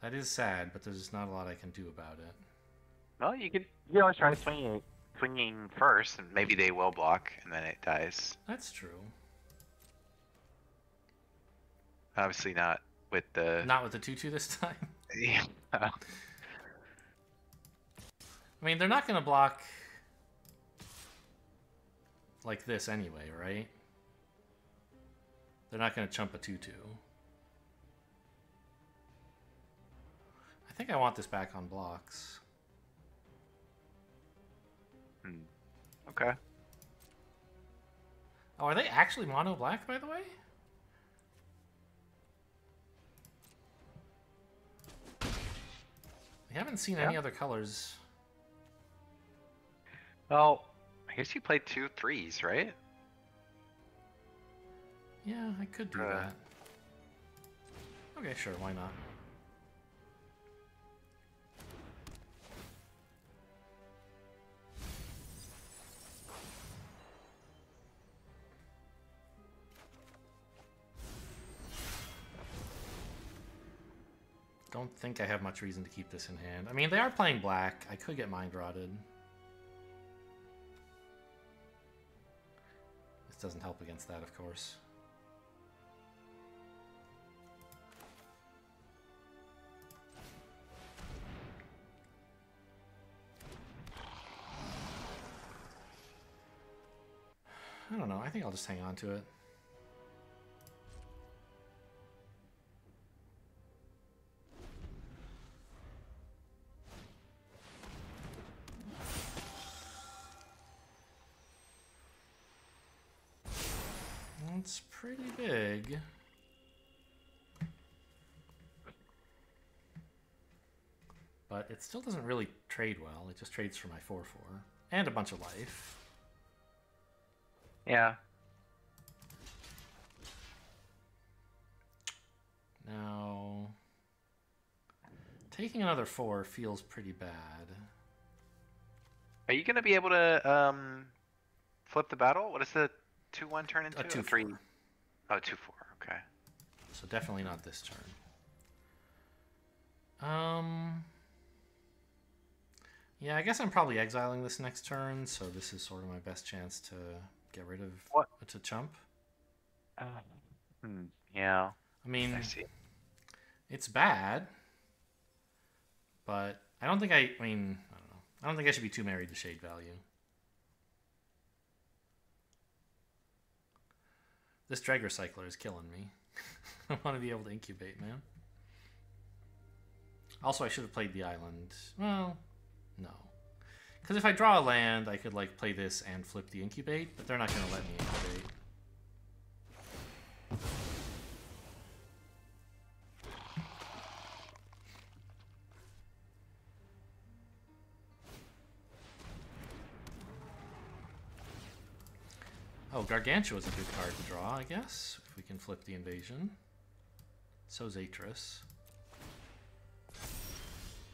Speaker 1: That is sad, but there's not a lot I can do about it.
Speaker 2: Well, you could you always try swinging swinging first, and maybe they will block, and then it dies.
Speaker 1: That's true.
Speaker 2: Obviously not with the.
Speaker 1: Not with the 2-2 this time.
Speaker 2: Yeah.
Speaker 1: I mean, they're not going to block like this anyway, right? They're not going to chump a 2-2. I think I want this back on blocks.
Speaker 2: Okay.
Speaker 1: Oh, are they actually mono black, by the way? We haven't seen any other colors.
Speaker 2: Well, I guess you played two threes, right?
Speaker 1: Yeah, I could do
Speaker 2: Uh.
Speaker 1: that. Okay, sure, why not? I don't think I have much reason to keep this in hand. I mean, they are playing black. I could get mind rotted. This doesn't help against that, of course. I don't know. I think I'll just hang on to it. But it still doesn't really trade well. It just trades for my 4 4 and a bunch of life.
Speaker 2: Yeah.
Speaker 1: Now, taking another 4 feels pretty bad.
Speaker 2: Are you gonna be able to um flip the battle? What does the two one turn into?
Speaker 1: A 2
Speaker 2: three.
Speaker 1: 4.
Speaker 2: Oh, two four. Okay.
Speaker 1: So definitely not this turn. Um. Yeah, I guess I'm probably exiling this next turn, so this is sort of my best chance to get rid of
Speaker 2: What?
Speaker 1: to chump.
Speaker 2: Hmm. Yeah.
Speaker 1: I mean,
Speaker 2: I see.
Speaker 1: it's bad, but I don't think I. I mean, I don't know. I don't think I should be too married to shade value. This dreg recycler is killing me. I want to be able to incubate, man. Also, I should have played the island. Well, no. Because if I draw a land, I could like play this and flip the incubate, but they're not going to let me incubate. Oh, Gargantua is a good card to draw, I guess, if we can flip the invasion. So's Atris.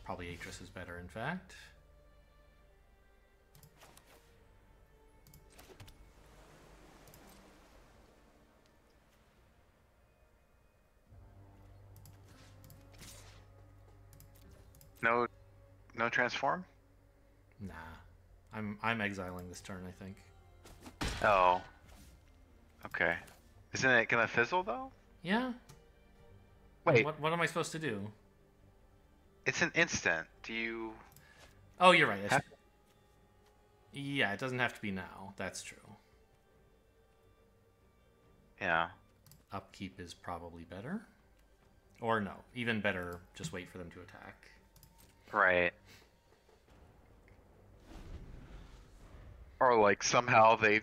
Speaker 1: Probably Atris is better, in fact.
Speaker 2: No transform.
Speaker 1: Nah. I'm I'm exiling this turn, I think.
Speaker 2: Oh. Okay. Isn't it gonna fizzle though?
Speaker 1: Yeah?
Speaker 2: Wait,
Speaker 1: What what am I supposed to do?
Speaker 2: it's an instant. Do you?
Speaker 1: Oh, you're right.
Speaker 2: Have-
Speaker 1: Yeah, it doesn't have to be now. That's true.
Speaker 2: Yeah.
Speaker 1: Upkeep is probably better. Or no, even better, just wait for them to attack.
Speaker 2: Right. Or like somehow they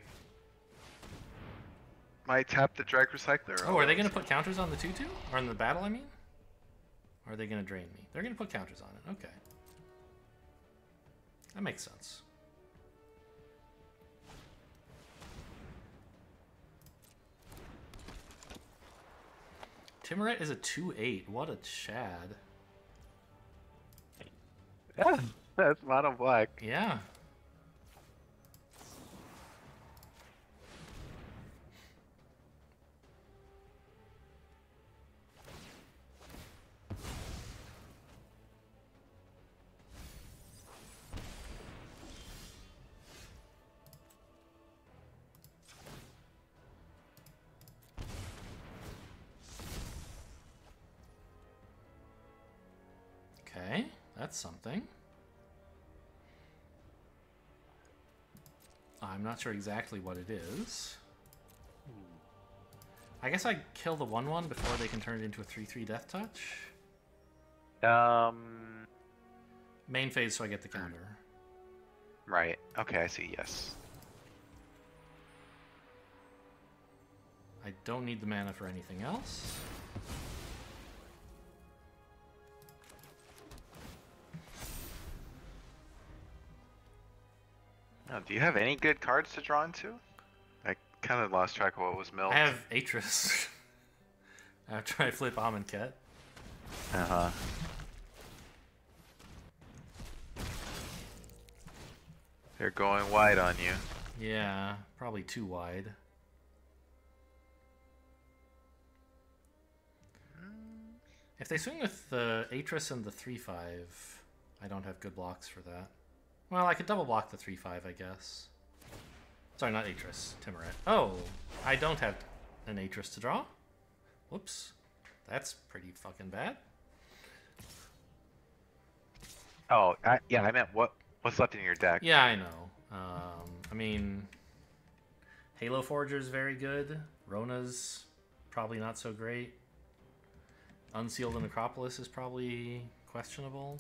Speaker 2: might tap the dreg recycler.
Speaker 1: Oh, are they going to put counters on the 2-2? Or in the battle, I mean? Or are they going to drain me? They're going to put counters on it. Okay. That makes sense. Timuret is a 2-8. What a chad.
Speaker 2: Yeah, that's mono black.
Speaker 1: Yeah. Not sure exactly what it is. I guess I kill the 1 1 before they can turn it into a 3 3 Death Touch.
Speaker 2: Um,
Speaker 1: Main phase, so I get the counter.
Speaker 2: right. Okay, I see. Yes.
Speaker 1: I don't need the mana for anything else.
Speaker 2: Now, do you have any good cards to draw into? I kind of lost track of what was milled.
Speaker 1: I have Atris. After I flip Amonkhet.
Speaker 2: Uh huh. They're going wide on you.
Speaker 1: Yeah, probably too wide. If they swing with the Atris and the 3 5, I don't have good blocks for that. Well, I could double block the 3 5, I guess. Sorry, not Atris, Timuret. Oh, I don't have an Atris to draw? Whoops. That's pretty fucking bad.
Speaker 2: Oh, I, yeah. I meant what? What's left in your deck?
Speaker 1: Yeah, I know. Um, I mean, Halo Forager is very good. Rona's probably not so great. Unseal the Necropolis is probably questionable.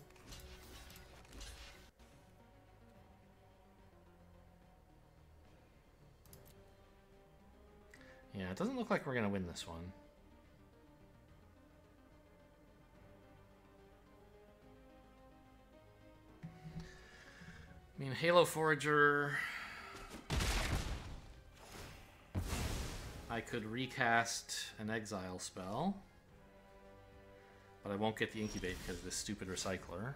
Speaker 1: Yeah, it doesn't look like we're going to win this one. I mean, Halo Forager. I could recast an exile spell, but I won't get the incubate because of this stupid recycler.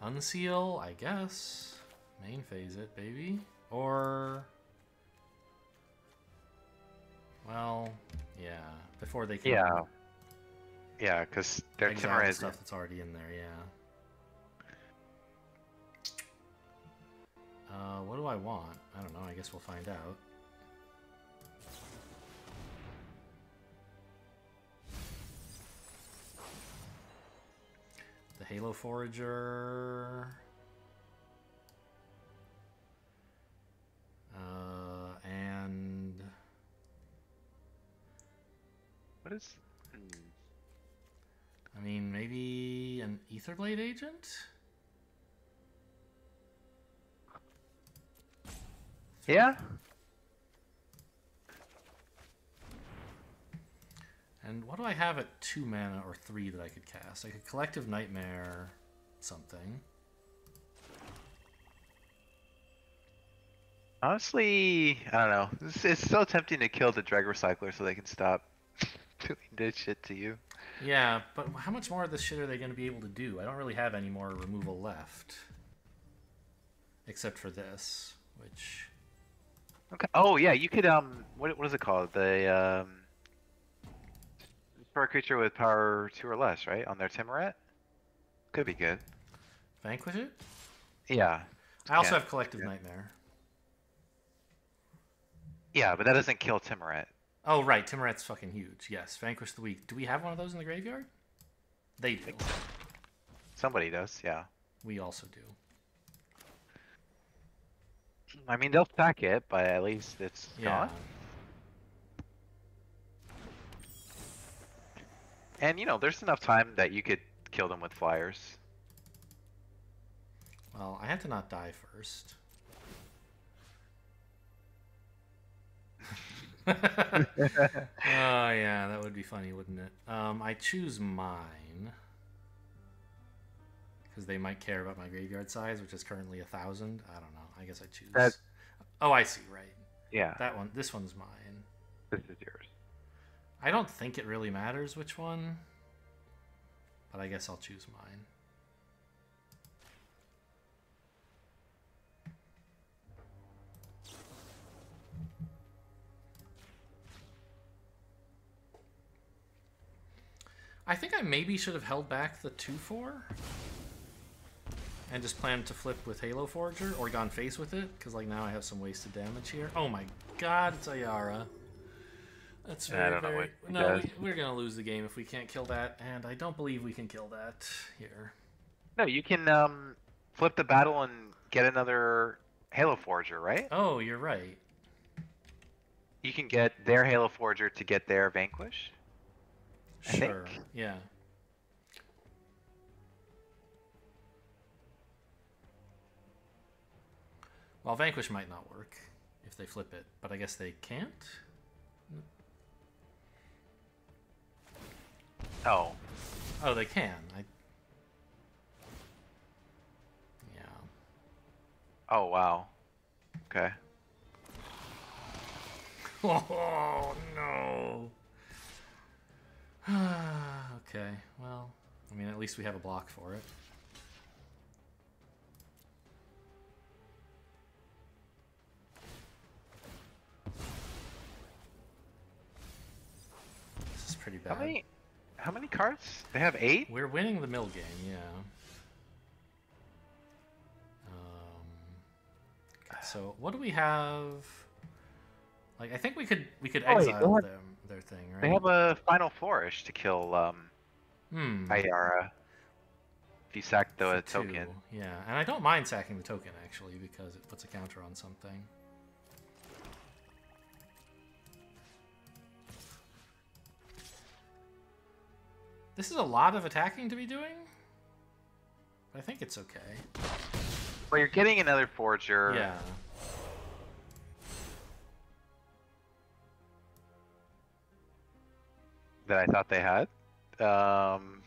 Speaker 1: Unseal, I guess. Main phase it, baby. Or. Well, yeah. Before they can
Speaker 2: Yeah. Yeah, because their
Speaker 1: exile the stuff that's already in there, yeah. Uh, what do I want? I don't know. I guess we'll find out. The Halo Forager. Uh, and
Speaker 2: What is? hmm.
Speaker 1: I mean, maybe an Aetherblade agent?
Speaker 2: Yeah.
Speaker 1: And what do I have at two mana or three that I could cast? I could Collective Nightmare something.
Speaker 2: Honestly, I don't know. It's, it's so tempting to kill the dreg recycler so they can stop doing this shit to you.
Speaker 1: Yeah, but how much more of this shit are they going to be able to do? I don't really have any more removal left. Except for this, which.
Speaker 2: Okay. Oh yeah, you could um, what what is it called? The um, for a creature with power two or less, right? On their Timuret, could be good.
Speaker 1: Vanquish it?
Speaker 2: Yeah.
Speaker 1: I also
Speaker 2: Yeah,
Speaker 1: have Collective
Speaker 2: yeah.
Speaker 1: Nightmare.
Speaker 2: Yeah, but that doesn't kill Timuret.
Speaker 1: Oh, right. Timuret's fucking huge. Yes. Vanquish the Weak. Do we have one of those in the graveyard? They do.
Speaker 2: Somebody does, yeah.
Speaker 1: We also do.
Speaker 2: I mean, they'll stack it, but at least it's
Speaker 1: Yeah.
Speaker 2: gone. And you know, there's enough time that you could kill them with flyers.
Speaker 1: Well, I had to not die first. Oh yeah, that would be funny, wouldn't it? Um, I choose mine because they might care about my graveyard size, which is currently a thousand. I don't know. I guess I choose.
Speaker 2: That-
Speaker 1: Oh, I see. Right,
Speaker 2: Yeah,
Speaker 1: that one. This one's mine.
Speaker 2: this is yours.
Speaker 1: I don't think it really matters which one, but I guess I'll choose mine. I think I maybe should have held back the 2-4 and just planned to flip with Halo Forager or gone face with it because like now I have some wasted damage here. Oh my god, it's Ayara. That's
Speaker 2: Yeah, I
Speaker 1: very,
Speaker 2: don't know
Speaker 1: very...
Speaker 2: what
Speaker 1: No,
Speaker 2: does.
Speaker 1: we, we're gonna lose the game if we can't kill that, and I don't believe we can kill that here.
Speaker 2: No, you can um, flip the battle and get another Halo Forager, right?
Speaker 1: Oh, you're right.
Speaker 2: You can get their Halo Forager to get their Vanquish. I think.
Speaker 1: Sure. Yeah. Well, Vanquish might not work if they flip it, but I guess they can't.
Speaker 2: Oh,
Speaker 1: Oh, they can. I. Yeah.
Speaker 2: oh wow. Okay.
Speaker 1: Oh no. okay. Well, I mean, at least we have a block for it. This is pretty bad.
Speaker 2: How many? How many cards? They have eight.
Speaker 1: We're winning the mill game, yeah. Um, so what do we have? Like, I think we could we could
Speaker 2: Oh, wait,
Speaker 1: exile them thing, right?
Speaker 2: They have a Final Flourish to kill um,
Speaker 1: hmm.
Speaker 2: Ayara. If you sack the
Speaker 1: for
Speaker 2: token.
Speaker 1: two, Yeah, and I don't mind sacking the token actually because it puts a counter on something. This is a lot of attacking to be doing. But I think it's okay.
Speaker 2: Well, you're getting another Forager.
Speaker 1: Yeah.
Speaker 2: That I thought they had. Um.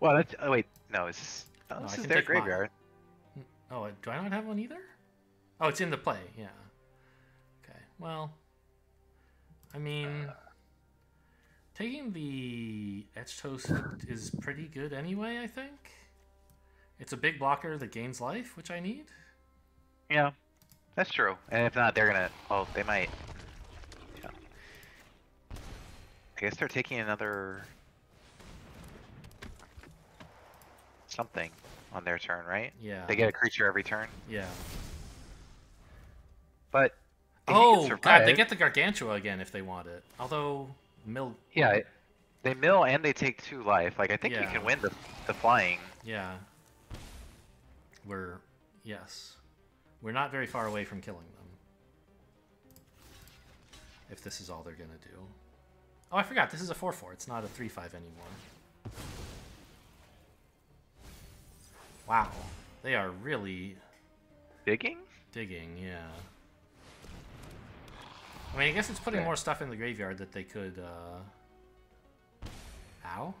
Speaker 2: Well, that's. Oh wait, no. It's. Oh,
Speaker 1: No,
Speaker 2: this is their
Speaker 1: mine.
Speaker 2: graveyard.
Speaker 1: Oh, uh, do I not have one either? Oh, it's in the play. Yeah. Okay. Well, I mean, taking the Etched Host is pretty good anyway. I think it's a big blocker that gains life, which I need.
Speaker 2: Yeah, that's true. And if not, they're gonna. Oh, they might. Yeah. I guess they're taking another. Something on their turn, right?
Speaker 1: Yeah.
Speaker 2: They get a creature every turn.
Speaker 1: Yeah.
Speaker 2: But. if you oh, can
Speaker 1: Oh god, they get the Gargantua again if they want it. Although Mil.
Speaker 2: Yeah, they mill and they take two life. Like I think you can win the the flying.
Speaker 1: Yeah. We're yes, we're not very far away from killing them. If this is all they're gonna do. Oh, I forgot. This is a four-four. It's not a three-five anymore. Wow, they are really
Speaker 2: Digging?
Speaker 1: digging. Yeah. I mean, I guess it's putting
Speaker 2: Okay.
Speaker 1: more stuff in the graveyard that they could. uh... Ow.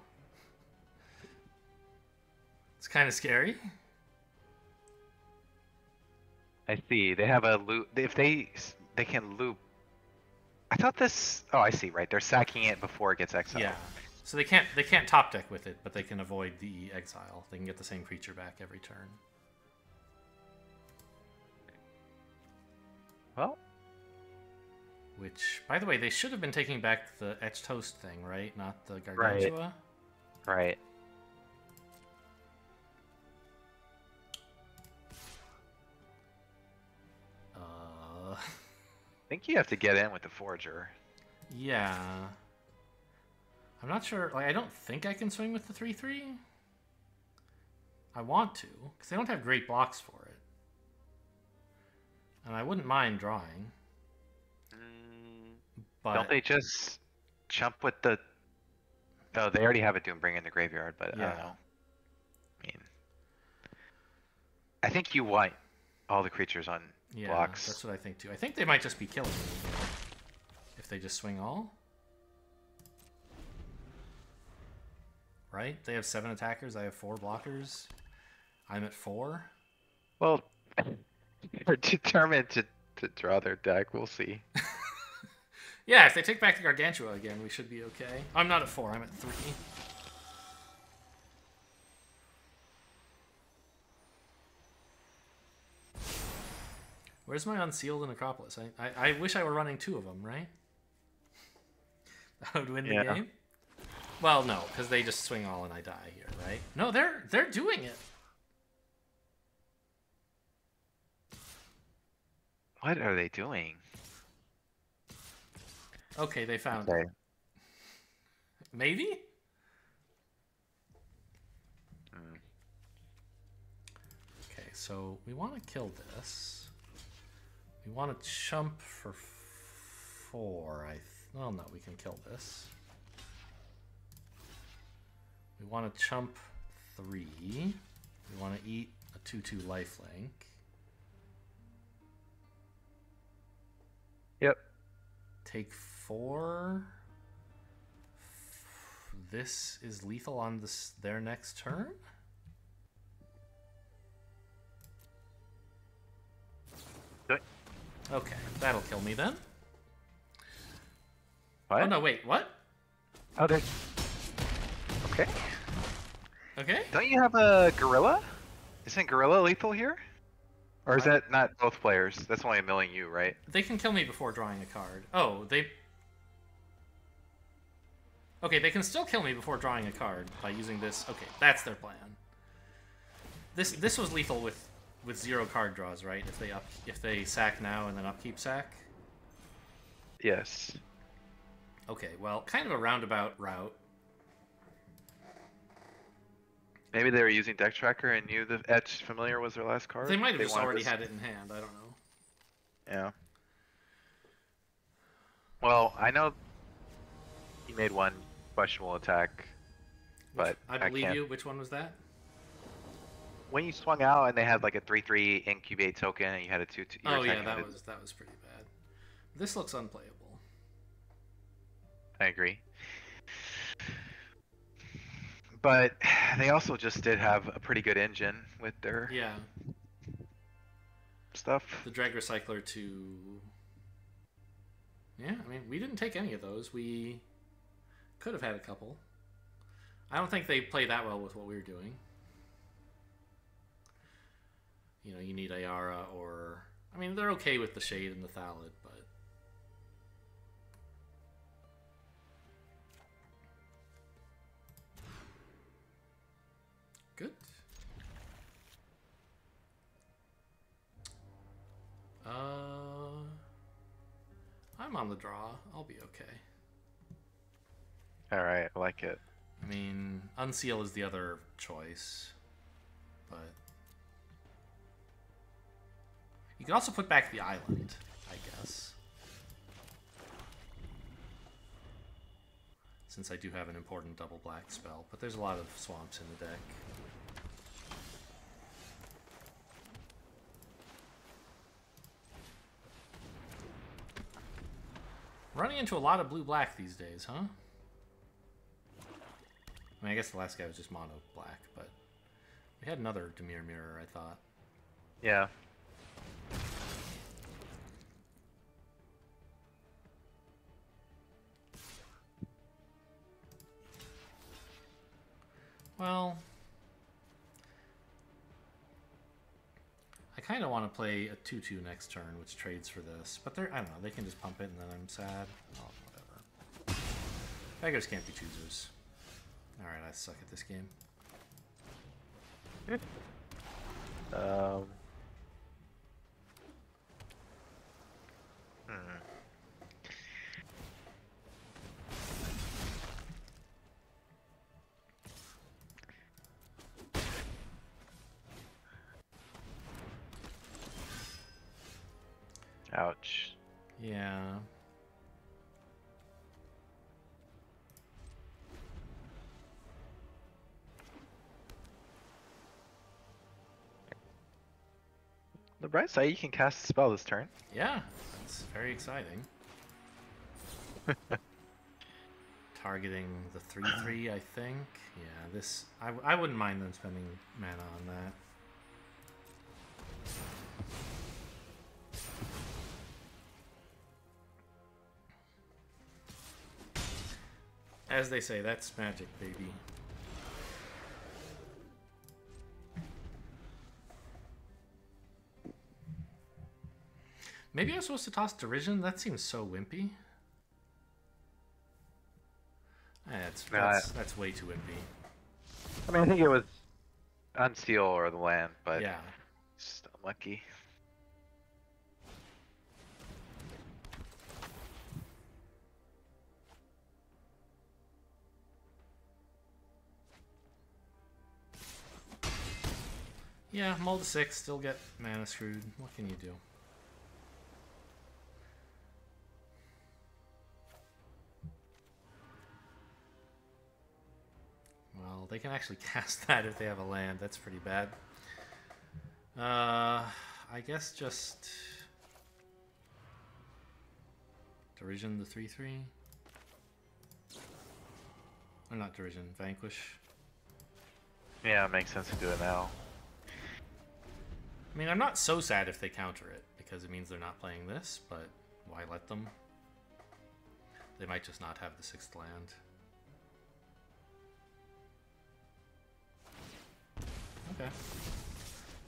Speaker 1: It's kind of scary.
Speaker 2: I see. They have a loop. If they they can loop. I thought this. Oh, I see. Right, they're sacking it before it gets exiled.
Speaker 1: Yeah. So they can't they can't top deck with it, but they can avoid the exile. They can get the same creature back every turn.
Speaker 2: Well,
Speaker 1: Which, by the way, they should have been taking back the etched host thing, right? Not the Gargantua.
Speaker 2: right.
Speaker 1: Uh,
Speaker 2: think you have to get in with the forager.
Speaker 1: yeah. I'm not sure. Like, I don't think I can swing with the three three. I want to, because they don't have great blocks for it. And I wouldn't mind drawing,
Speaker 2: Mm,
Speaker 1: but
Speaker 2: don't they just jump with the? Oh, they already have it a Doombringer in the graveyard, but I don't know. I mean, I think you want all the creatures on
Speaker 1: Yeah,
Speaker 2: blocks.
Speaker 1: that's what I think too. I think they might just be killing me if they just swing all. Right? They have seven attackers. I have four blockers. I'm at four.
Speaker 2: Well, they're determined to to draw their deck. We'll see.
Speaker 1: Yeah, if they take back the Gargantua again, we should be okay. I'm not at four, I'm at three. Where's my Unseal the Necropolis? I, I, I wish I were running two of them, right? I would win the
Speaker 2: Yeah.
Speaker 1: game. Well, no, because they just swing all and I die here, right? No, they're they're doing it.
Speaker 2: What are they doing?
Speaker 1: Okay, they found it. Maybe?
Speaker 2: Hmm.
Speaker 1: Okay, so we want to kill this. We want to chump for four. I th- well, no, we can kill this. We want to chump three. We want to eat a two-two lifelink.
Speaker 2: Yep.
Speaker 1: Take four. This is lethal on this their next turn.
Speaker 2: Good.
Speaker 1: Okay, that'll kill me then.
Speaker 2: What?
Speaker 1: Oh no, wait, what?
Speaker 2: Oh, they Okay.
Speaker 1: Okay.
Speaker 2: Don't you have a gorilla? Isn't gorilla lethal here? Or is
Speaker 1: What?
Speaker 2: that not both players? That's only a million you, right?
Speaker 1: They can kill me before drawing a card. Oh, they. Okay, they can still kill me before drawing a card by using this. Okay, that's their plan. This this was lethal with with zero card draws, right? If they up if they sack now and then upkeep sack.
Speaker 2: Yes.
Speaker 1: Okay, well, kind of a roundabout route.
Speaker 2: Maybe they were using deck tracker and knew the etch familiar was their last card.
Speaker 1: They might have just already
Speaker 2: this-
Speaker 1: had it in hand. I don't know.
Speaker 2: Yeah. Well, I know he made one questionable attack, but
Speaker 1: I
Speaker 2: I
Speaker 1: believe
Speaker 2: can't-
Speaker 1: you. Which one was that?
Speaker 2: When you swung out and they had like a three-three incubate token and you had a you were
Speaker 1: Oh yeah, that was that was pretty bad. This looks unplayable.
Speaker 2: I agree. But they also just did have a pretty good engine with their
Speaker 1: Yeah,
Speaker 2: stuff.
Speaker 1: the dreg recycler to. Yeah, I mean, we didn't take any of those. We could have had a couple. I don't think they play that well with what we were doing. You know, you need Ayara or. I mean, they're okay with the Shade and the Thallid, but. Good. Uh, I'm on the draw. I'll be okay.
Speaker 2: All right, I like it.
Speaker 1: I mean, unseal is the other choice, but you can also put back the island, I guess. Since I do have an important double black spell, but there's a lot of swamps in the deck. Running into a lot of blue black these days, huh? I mean, I guess the last guy was just mono black, but we had another Dimir Mirror, I thought.
Speaker 2: Yeah.
Speaker 1: Well, I kind of want to play a 2-2 next turn, which trades for this. But they're, I don't know, they can just pump it and then I'm sad. Oh, whatever. Beggars can't be choosers. Alright, I suck at this game.
Speaker 2: Um. Hmm. The bright side, you can cast a spell this turn.
Speaker 1: Yeah, that's very exciting. Targeting the 3-3, I think. Yeah, this... I, I wouldn't mind them spending mana on that. as they say, that's magic, baby. Maybe I'm supposed to toss derision. That seems so wimpy. Eh, That's that's, that's way too wimpy.
Speaker 2: I mean, I think it was unseal or the land, but
Speaker 1: Yeah.
Speaker 2: just unlucky.
Speaker 1: Yeah, mold six, still get mana screwed. What can you do? They can actually cast that if they have a land. That's pretty bad. Uh, I guess just derision the three three. Or not derision, vanquish.
Speaker 2: Yeah, it makes sense to do it now.
Speaker 1: I mean, I'm not so sad if they counter it because it means they're not playing this, but why let them? They might just not have the sixth land. Okay.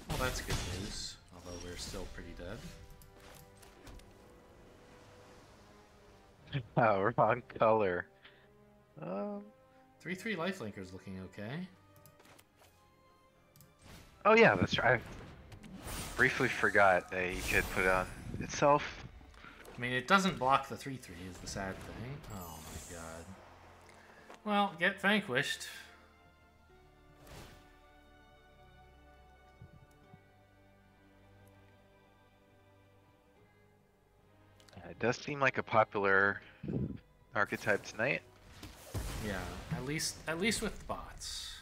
Speaker 1: Well, that's good news, although we're still pretty dead.
Speaker 2: Oh, wrong color. Um.
Speaker 1: 3 3 Lifelinker's looking okay.
Speaker 2: Oh yeah, that's right. I briefly forgot that you could put it on itself.
Speaker 1: I mean, it doesn't block the 3 3, is the sad thing. Oh my god. Well, get vanquished.
Speaker 2: It does seem like a popular archetype tonight.
Speaker 1: Yeah, at least at least with bots.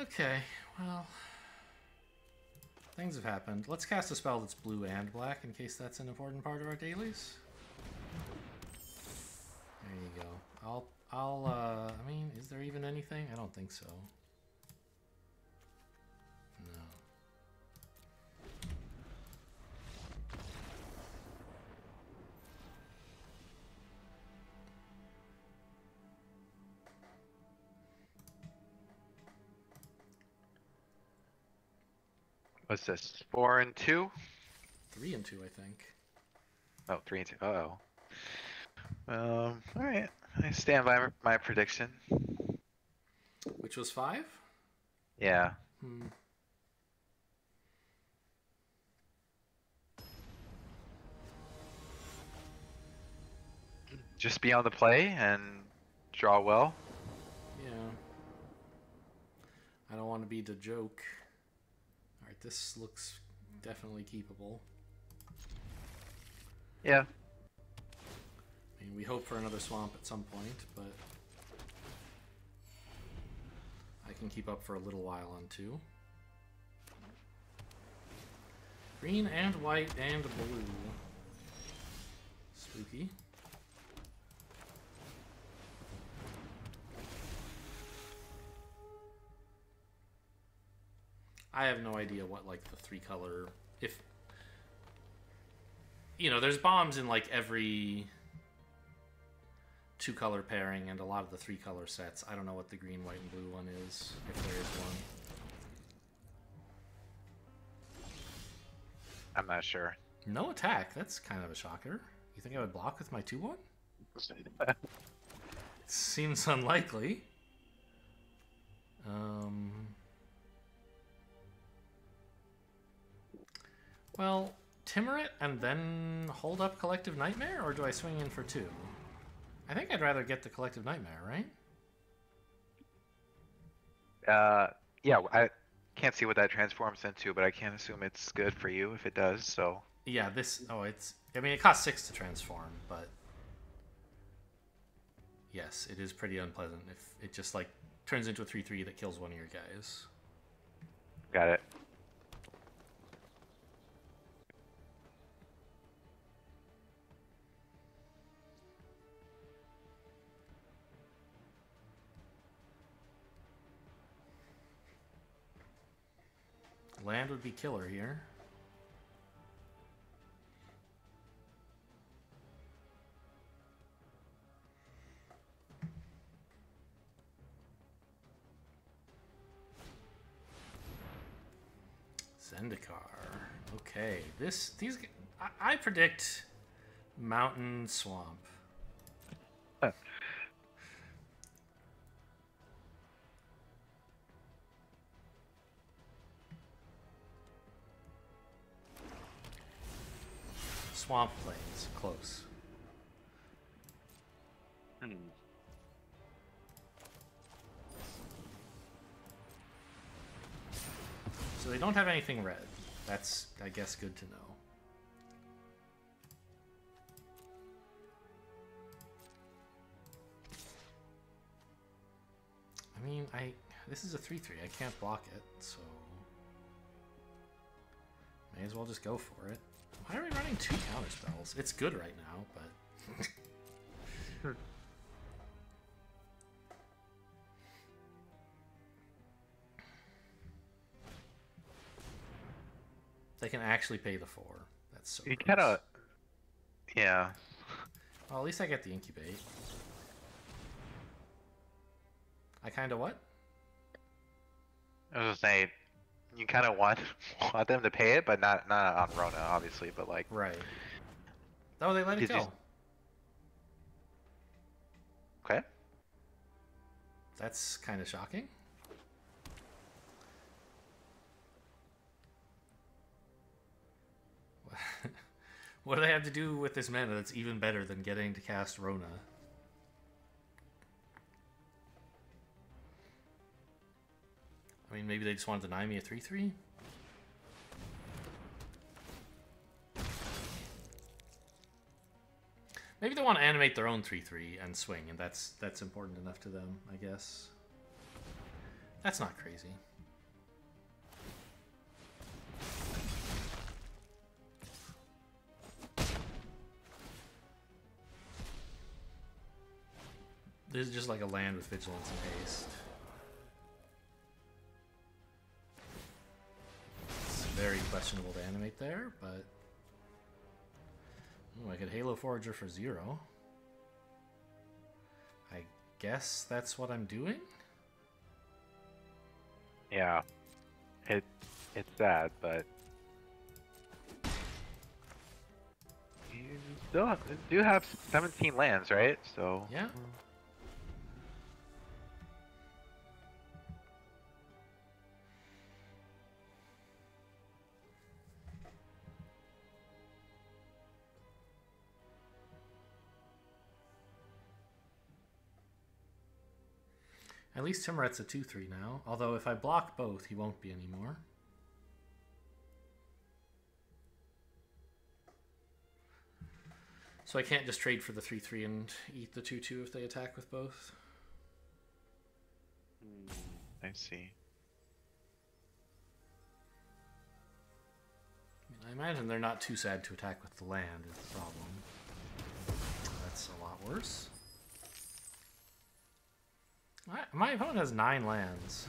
Speaker 1: Okay, well, things have happened. Let's cast a spell that's blue and black in case that's an important part of our dailies. There you go. I'll I'll uh I mean, is there even anything? I don't think so.
Speaker 2: What's this? Four and two?
Speaker 1: Three and two, I think.
Speaker 2: Oh, three and two. Uh oh. Um. All right. I stand by my- my prediction.
Speaker 1: Which was five?
Speaker 2: Yeah.
Speaker 1: Hmm.
Speaker 2: Just be on the play and draw well.
Speaker 1: Yeah. I don't want to be the joke. Alright, this looks definitely keepable.
Speaker 2: Yeah.
Speaker 1: I mean, we hope for another swamp at some point, but I can keep up for a little while on two. Green and white and blue. Spooky. I have no idea what like the three color if you know, there's bombs in like every two color pairing and a lot of the three color sets. I don't know what the green, white, and blue one is, if there is one.
Speaker 2: I'm not sure.
Speaker 1: No attack. That's kind of a shocker. You think I would block with my 2 1? Seems unlikely. Um. Well, timber it and then hold up Collective Nightmare, or do I swing in for two? I think I'd rather get the Collective Nightmare, right?
Speaker 2: Uh, yeah. I can't see what that transforms into, but I can't assume it's good for you if it does. So
Speaker 1: Yeah, this. Oh, it's. I mean, it costs six to transform, but. Yes, it is pretty unpleasant if it just, like, turns into a 3 3 that kills one of your guys.
Speaker 2: got it.
Speaker 1: Land would be killer here. Zendikar. Okay, this these I, I predict mountain swamp. Swamp plains, close.
Speaker 2: Hmm.
Speaker 1: So they don't have anything red. That's, I guess, good to know. I mean, I this is a 3-3. I can't block it, so may as well just go for it. Why are we running two counter spells? It's good right now, but they can actually pay the four. That's so.
Speaker 2: You
Speaker 1: gross.
Speaker 2: kind of, yeah.
Speaker 1: Well, at least I get the incubate. I kind of what?
Speaker 2: I was just saying, you kind of want want them to pay it, but not not on Rona, obviously. But like,
Speaker 1: Right. Oh, they let it
Speaker 2: Did you-
Speaker 1: go.
Speaker 2: okay,
Speaker 1: That's kind of shocking. what do they have to do with this mana that's even better than getting to cast Rona? I mean, maybe they just want to deny me a 3 3? Maybe they want to animate their own 3 3 and swing, and that's that's important enough to them, I guess. That's not crazy. This is just like a land with vigilance and haste. Very questionable to animate there, but. Ooh, I could Halo Forager for zero. I guess that's what I'm doing?
Speaker 2: yeah, it it's sad, but you still have, do have 17 lands, right? So
Speaker 1: Yeah. At least Timuret's a 2 3 now. Although, if I block both, he won't be anymore. So I can't just trade for the 3 3 and eat the 2 2 if they attack with both.
Speaker 2: Hmm, I see.
Speaker 1: I, mean, I imagine they're not too sad to attack with the land, is the problem. That's a lot worse. My, my opponent has nine lands.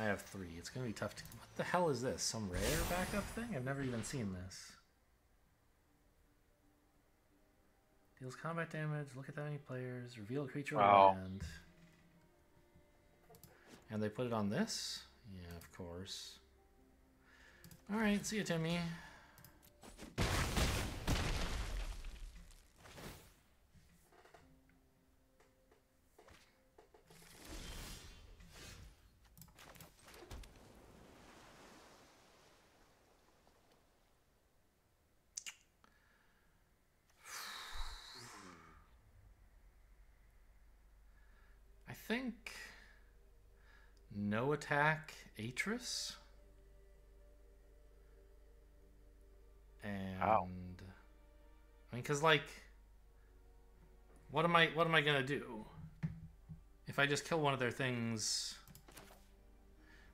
Speaker 1: I have three. It's going to be tough to. What the hell is this? Some rare backup thing? I've never even seen this. Deals combat damage. Look at that many players. Reveal a creature
Speaker 2: Wow.
Speaker 1: land. And they put it on this? Yeah, of course. Alright, see you, Timmy. I think no attack Atris. And
Speaker 2: Wow.
Speaker 1: I mean, cause like, what am I? What am I gonna do? If I just kill one of their things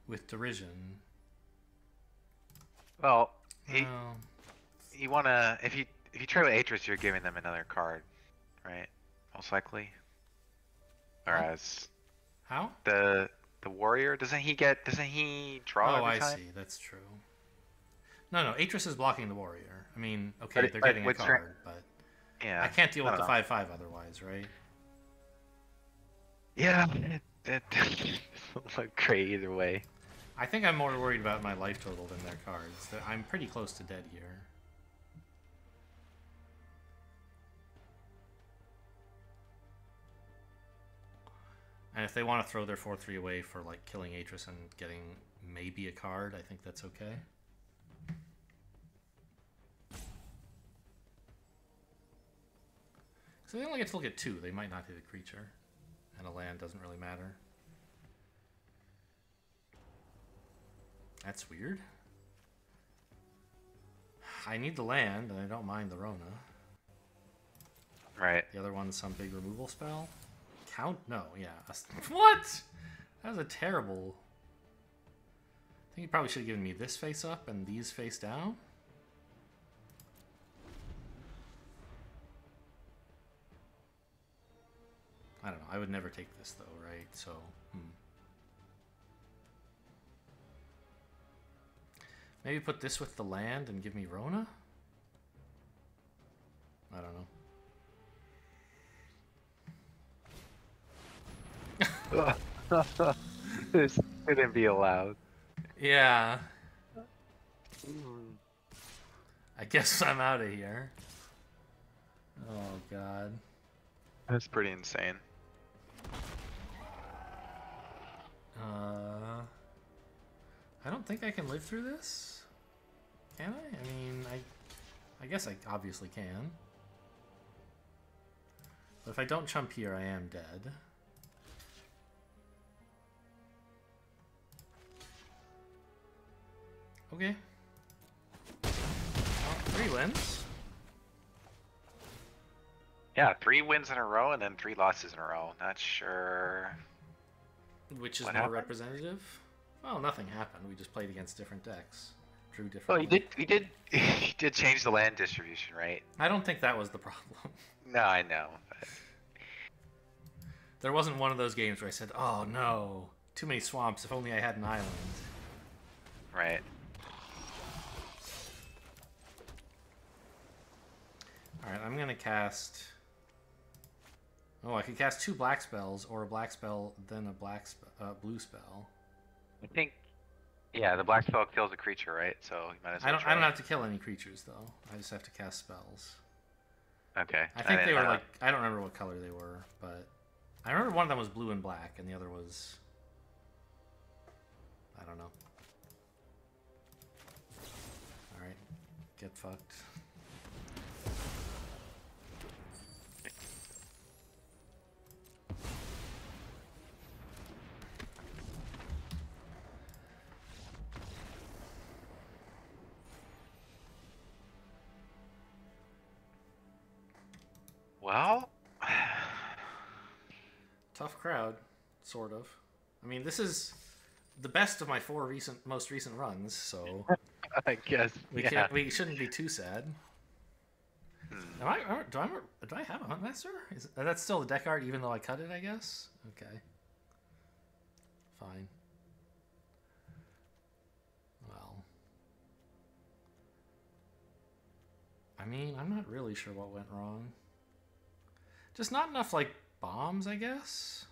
Speaker 1: with derision,
Speaker 2: Well, he,
Speaker 1: well,
Speaker 2: you wanna if you if you trade with Atris, you're giving them another card, right? Most likely. Whereas
Speaker 1: how?
Speaker 2: the the warrior doesn't he get doesn't he draw
Speaker 1: Oh, I
Speaker 2: time?
Speaker 1: see. That's true. No, no. Atris is blocking the warrior. I mean, okay,
Speaker 2: But
Speaker 1: they're
Speaker 2: but
Speaker 1: getting a card, but
Speaker 2: Yeah.
Speaker 1: I can't deal
Speaker 2: I
Speaker 1: with the
Speaker 2: don't know.
Speaker 1: five-five otherwise, right?
Speaker 2: Yeah, it, it doesn't look great either way.
Speaker 1: I think I'm more worried about my life total than their cards. I'm pretty close to dead here. And if they want to throw their 4-3 away for like killing Atris and getting maybe a card, I think that's okay. So they only get to look at two. They might not hit a creature. And a land doesn't really matter. That's weird. I need the land, and I don't mind the Rona.
Speaker 2: Right.
Speaker 1: The other one's some big removal spell. Count? No, yeah. What? That was a terrible. I think you probably should have given me this face up and these face down. I don't know. I would never take this though, right? So, hmm. Maybe put this with the land and give me Rona? I don't know.
Speaker 2: this couldn't be allowed.
Speaker 1: Yeah. I guess I'm out of here. Oh god.
Speaker 2: That's pretty insane.
Speaker 1: Uh I don't think I can live through this. Can I? I mean, I I guess I obviously can. But if I don't jump here, I am dead. Okay. Well, three wins.
Speaker 2: Yeah, three wins in a row and then three losses in a row. Not sure.
Speaker 1: Which is
Speaker 2: What
Speaker 1: more
Speaker 2: happened?
Speaker 1: representative? Well, nothing happened. We just played against different decks. Drew different.
Speaker 2: Well, he did. He did. He did change the land distribution, right?
Speaker 1: I don't think that was the problem.
Speaker 2: No, I know. But
Speaker 1: There wasn't one of those games where I said, "Oh no, too many swamps. If only I had an island."
Speaker 2: right.
Speaker 1: All right, I'm gonna cast. Oh, I could cast two black spells, or a black spell, then a black sp- uh, blue spell.
Speaker 2: I think. Yeah, the black spell kills a creature, right? So you might as well.
Speaker 1: I don't. I don't
Speaker 2: it.
Speaker 1: have to kill any creatures though. I just have to cast spells.
Speaker 2: Okay.
Speaker 1: I think they were
Speaker 2: know.
Speaker 1: like I don't remember what color they were, but I remember one of them was blue and black, and the other was I don't know. All right, get fucked.
Speaker 2: Well.
Speaker 1: Tough crowd, sort of. I mean, this is the best of my four recent, most recent runs, so
Speaker 2: I guess.
Speaker 1: we
Speaker 2: yeah.
Speaker 1: can't, we shouldn't be too sad.
Speaker 2: Hmm.
Speaker 1: Am I? Do I? Do I have a Huntmaster? Is that's still the deck art, even though I cut it? I guess. Okay. Fine. Well. I mean, I'm not really sure what went wrong. Just not enough like bombs, I guess.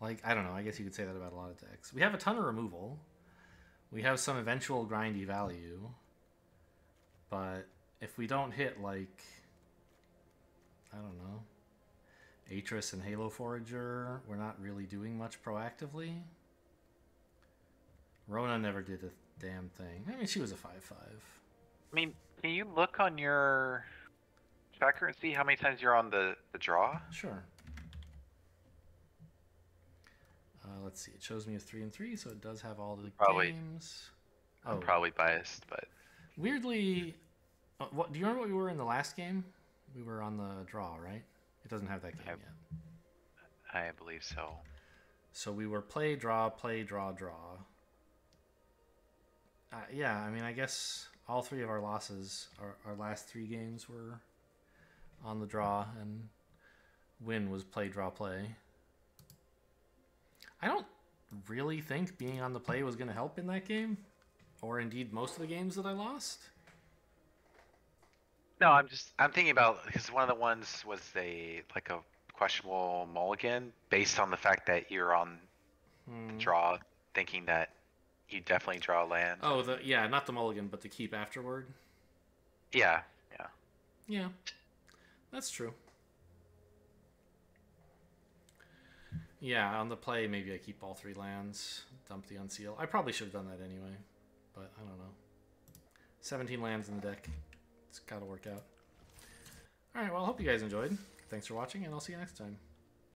Speaker 1: Like I don't know. I guess you could say that about a lot of decks. We have a ton of removal. We have some eventual grindy value. But if we don't hit like I don't know. Atris and Halo Forager, we're not really doing much proactively. Rona never did a damn thing. I mean, she was a 5 5.
Speaker 2: I mean, can you look on your tracker and see how many times you're on the, the draw?
Speaker 1: Sure. Uh, let's see. It shows me a 3 and 3, so it does have all the
Speaker 2: Probably.
Speaker 1: games.
Speaker 2: I'm
Speaker 1: Oh,
Speaker 2: probably biased, but
Speaker 1: weirdly. Uh, what, do you remember what we were in the last game? We were on the draw, right? It doesn't have that game
Speaker 2: I-
Speaker 1: yet.
Speaker 2: I believe so.
Speaker 1: So we were play, draw, play, draw, draw. Uh, yeah, I mean, I guess all three of our losses, our, our last three games were on the draw, and win was play, draw, play. I don't really think being on the play was going to help in that game, or indeed most of the games that I lost.
Speaker 2: No, I'm just I'm thinking about because one of the ones was a like a questionable mulligan based on the fact that you're on
Speaker 1: Hmm.
Speaker 2: draw, thinking that you definitely draw land.
Speaker 1: Oh, the yeah, not the mulligan, but the keep afterward.
Speaker 2: Yeah, yeah.
Speaker 1: Yeah, that's true. Yeah, on the play, maybe I keep all three lands, dump the unseal. I probably should have done that anyway, but I don't know. 17 lands in the deck. It's got to work out. All right, well, I hope you guys enjoyed. Thanks for watching, and I'll see you next time.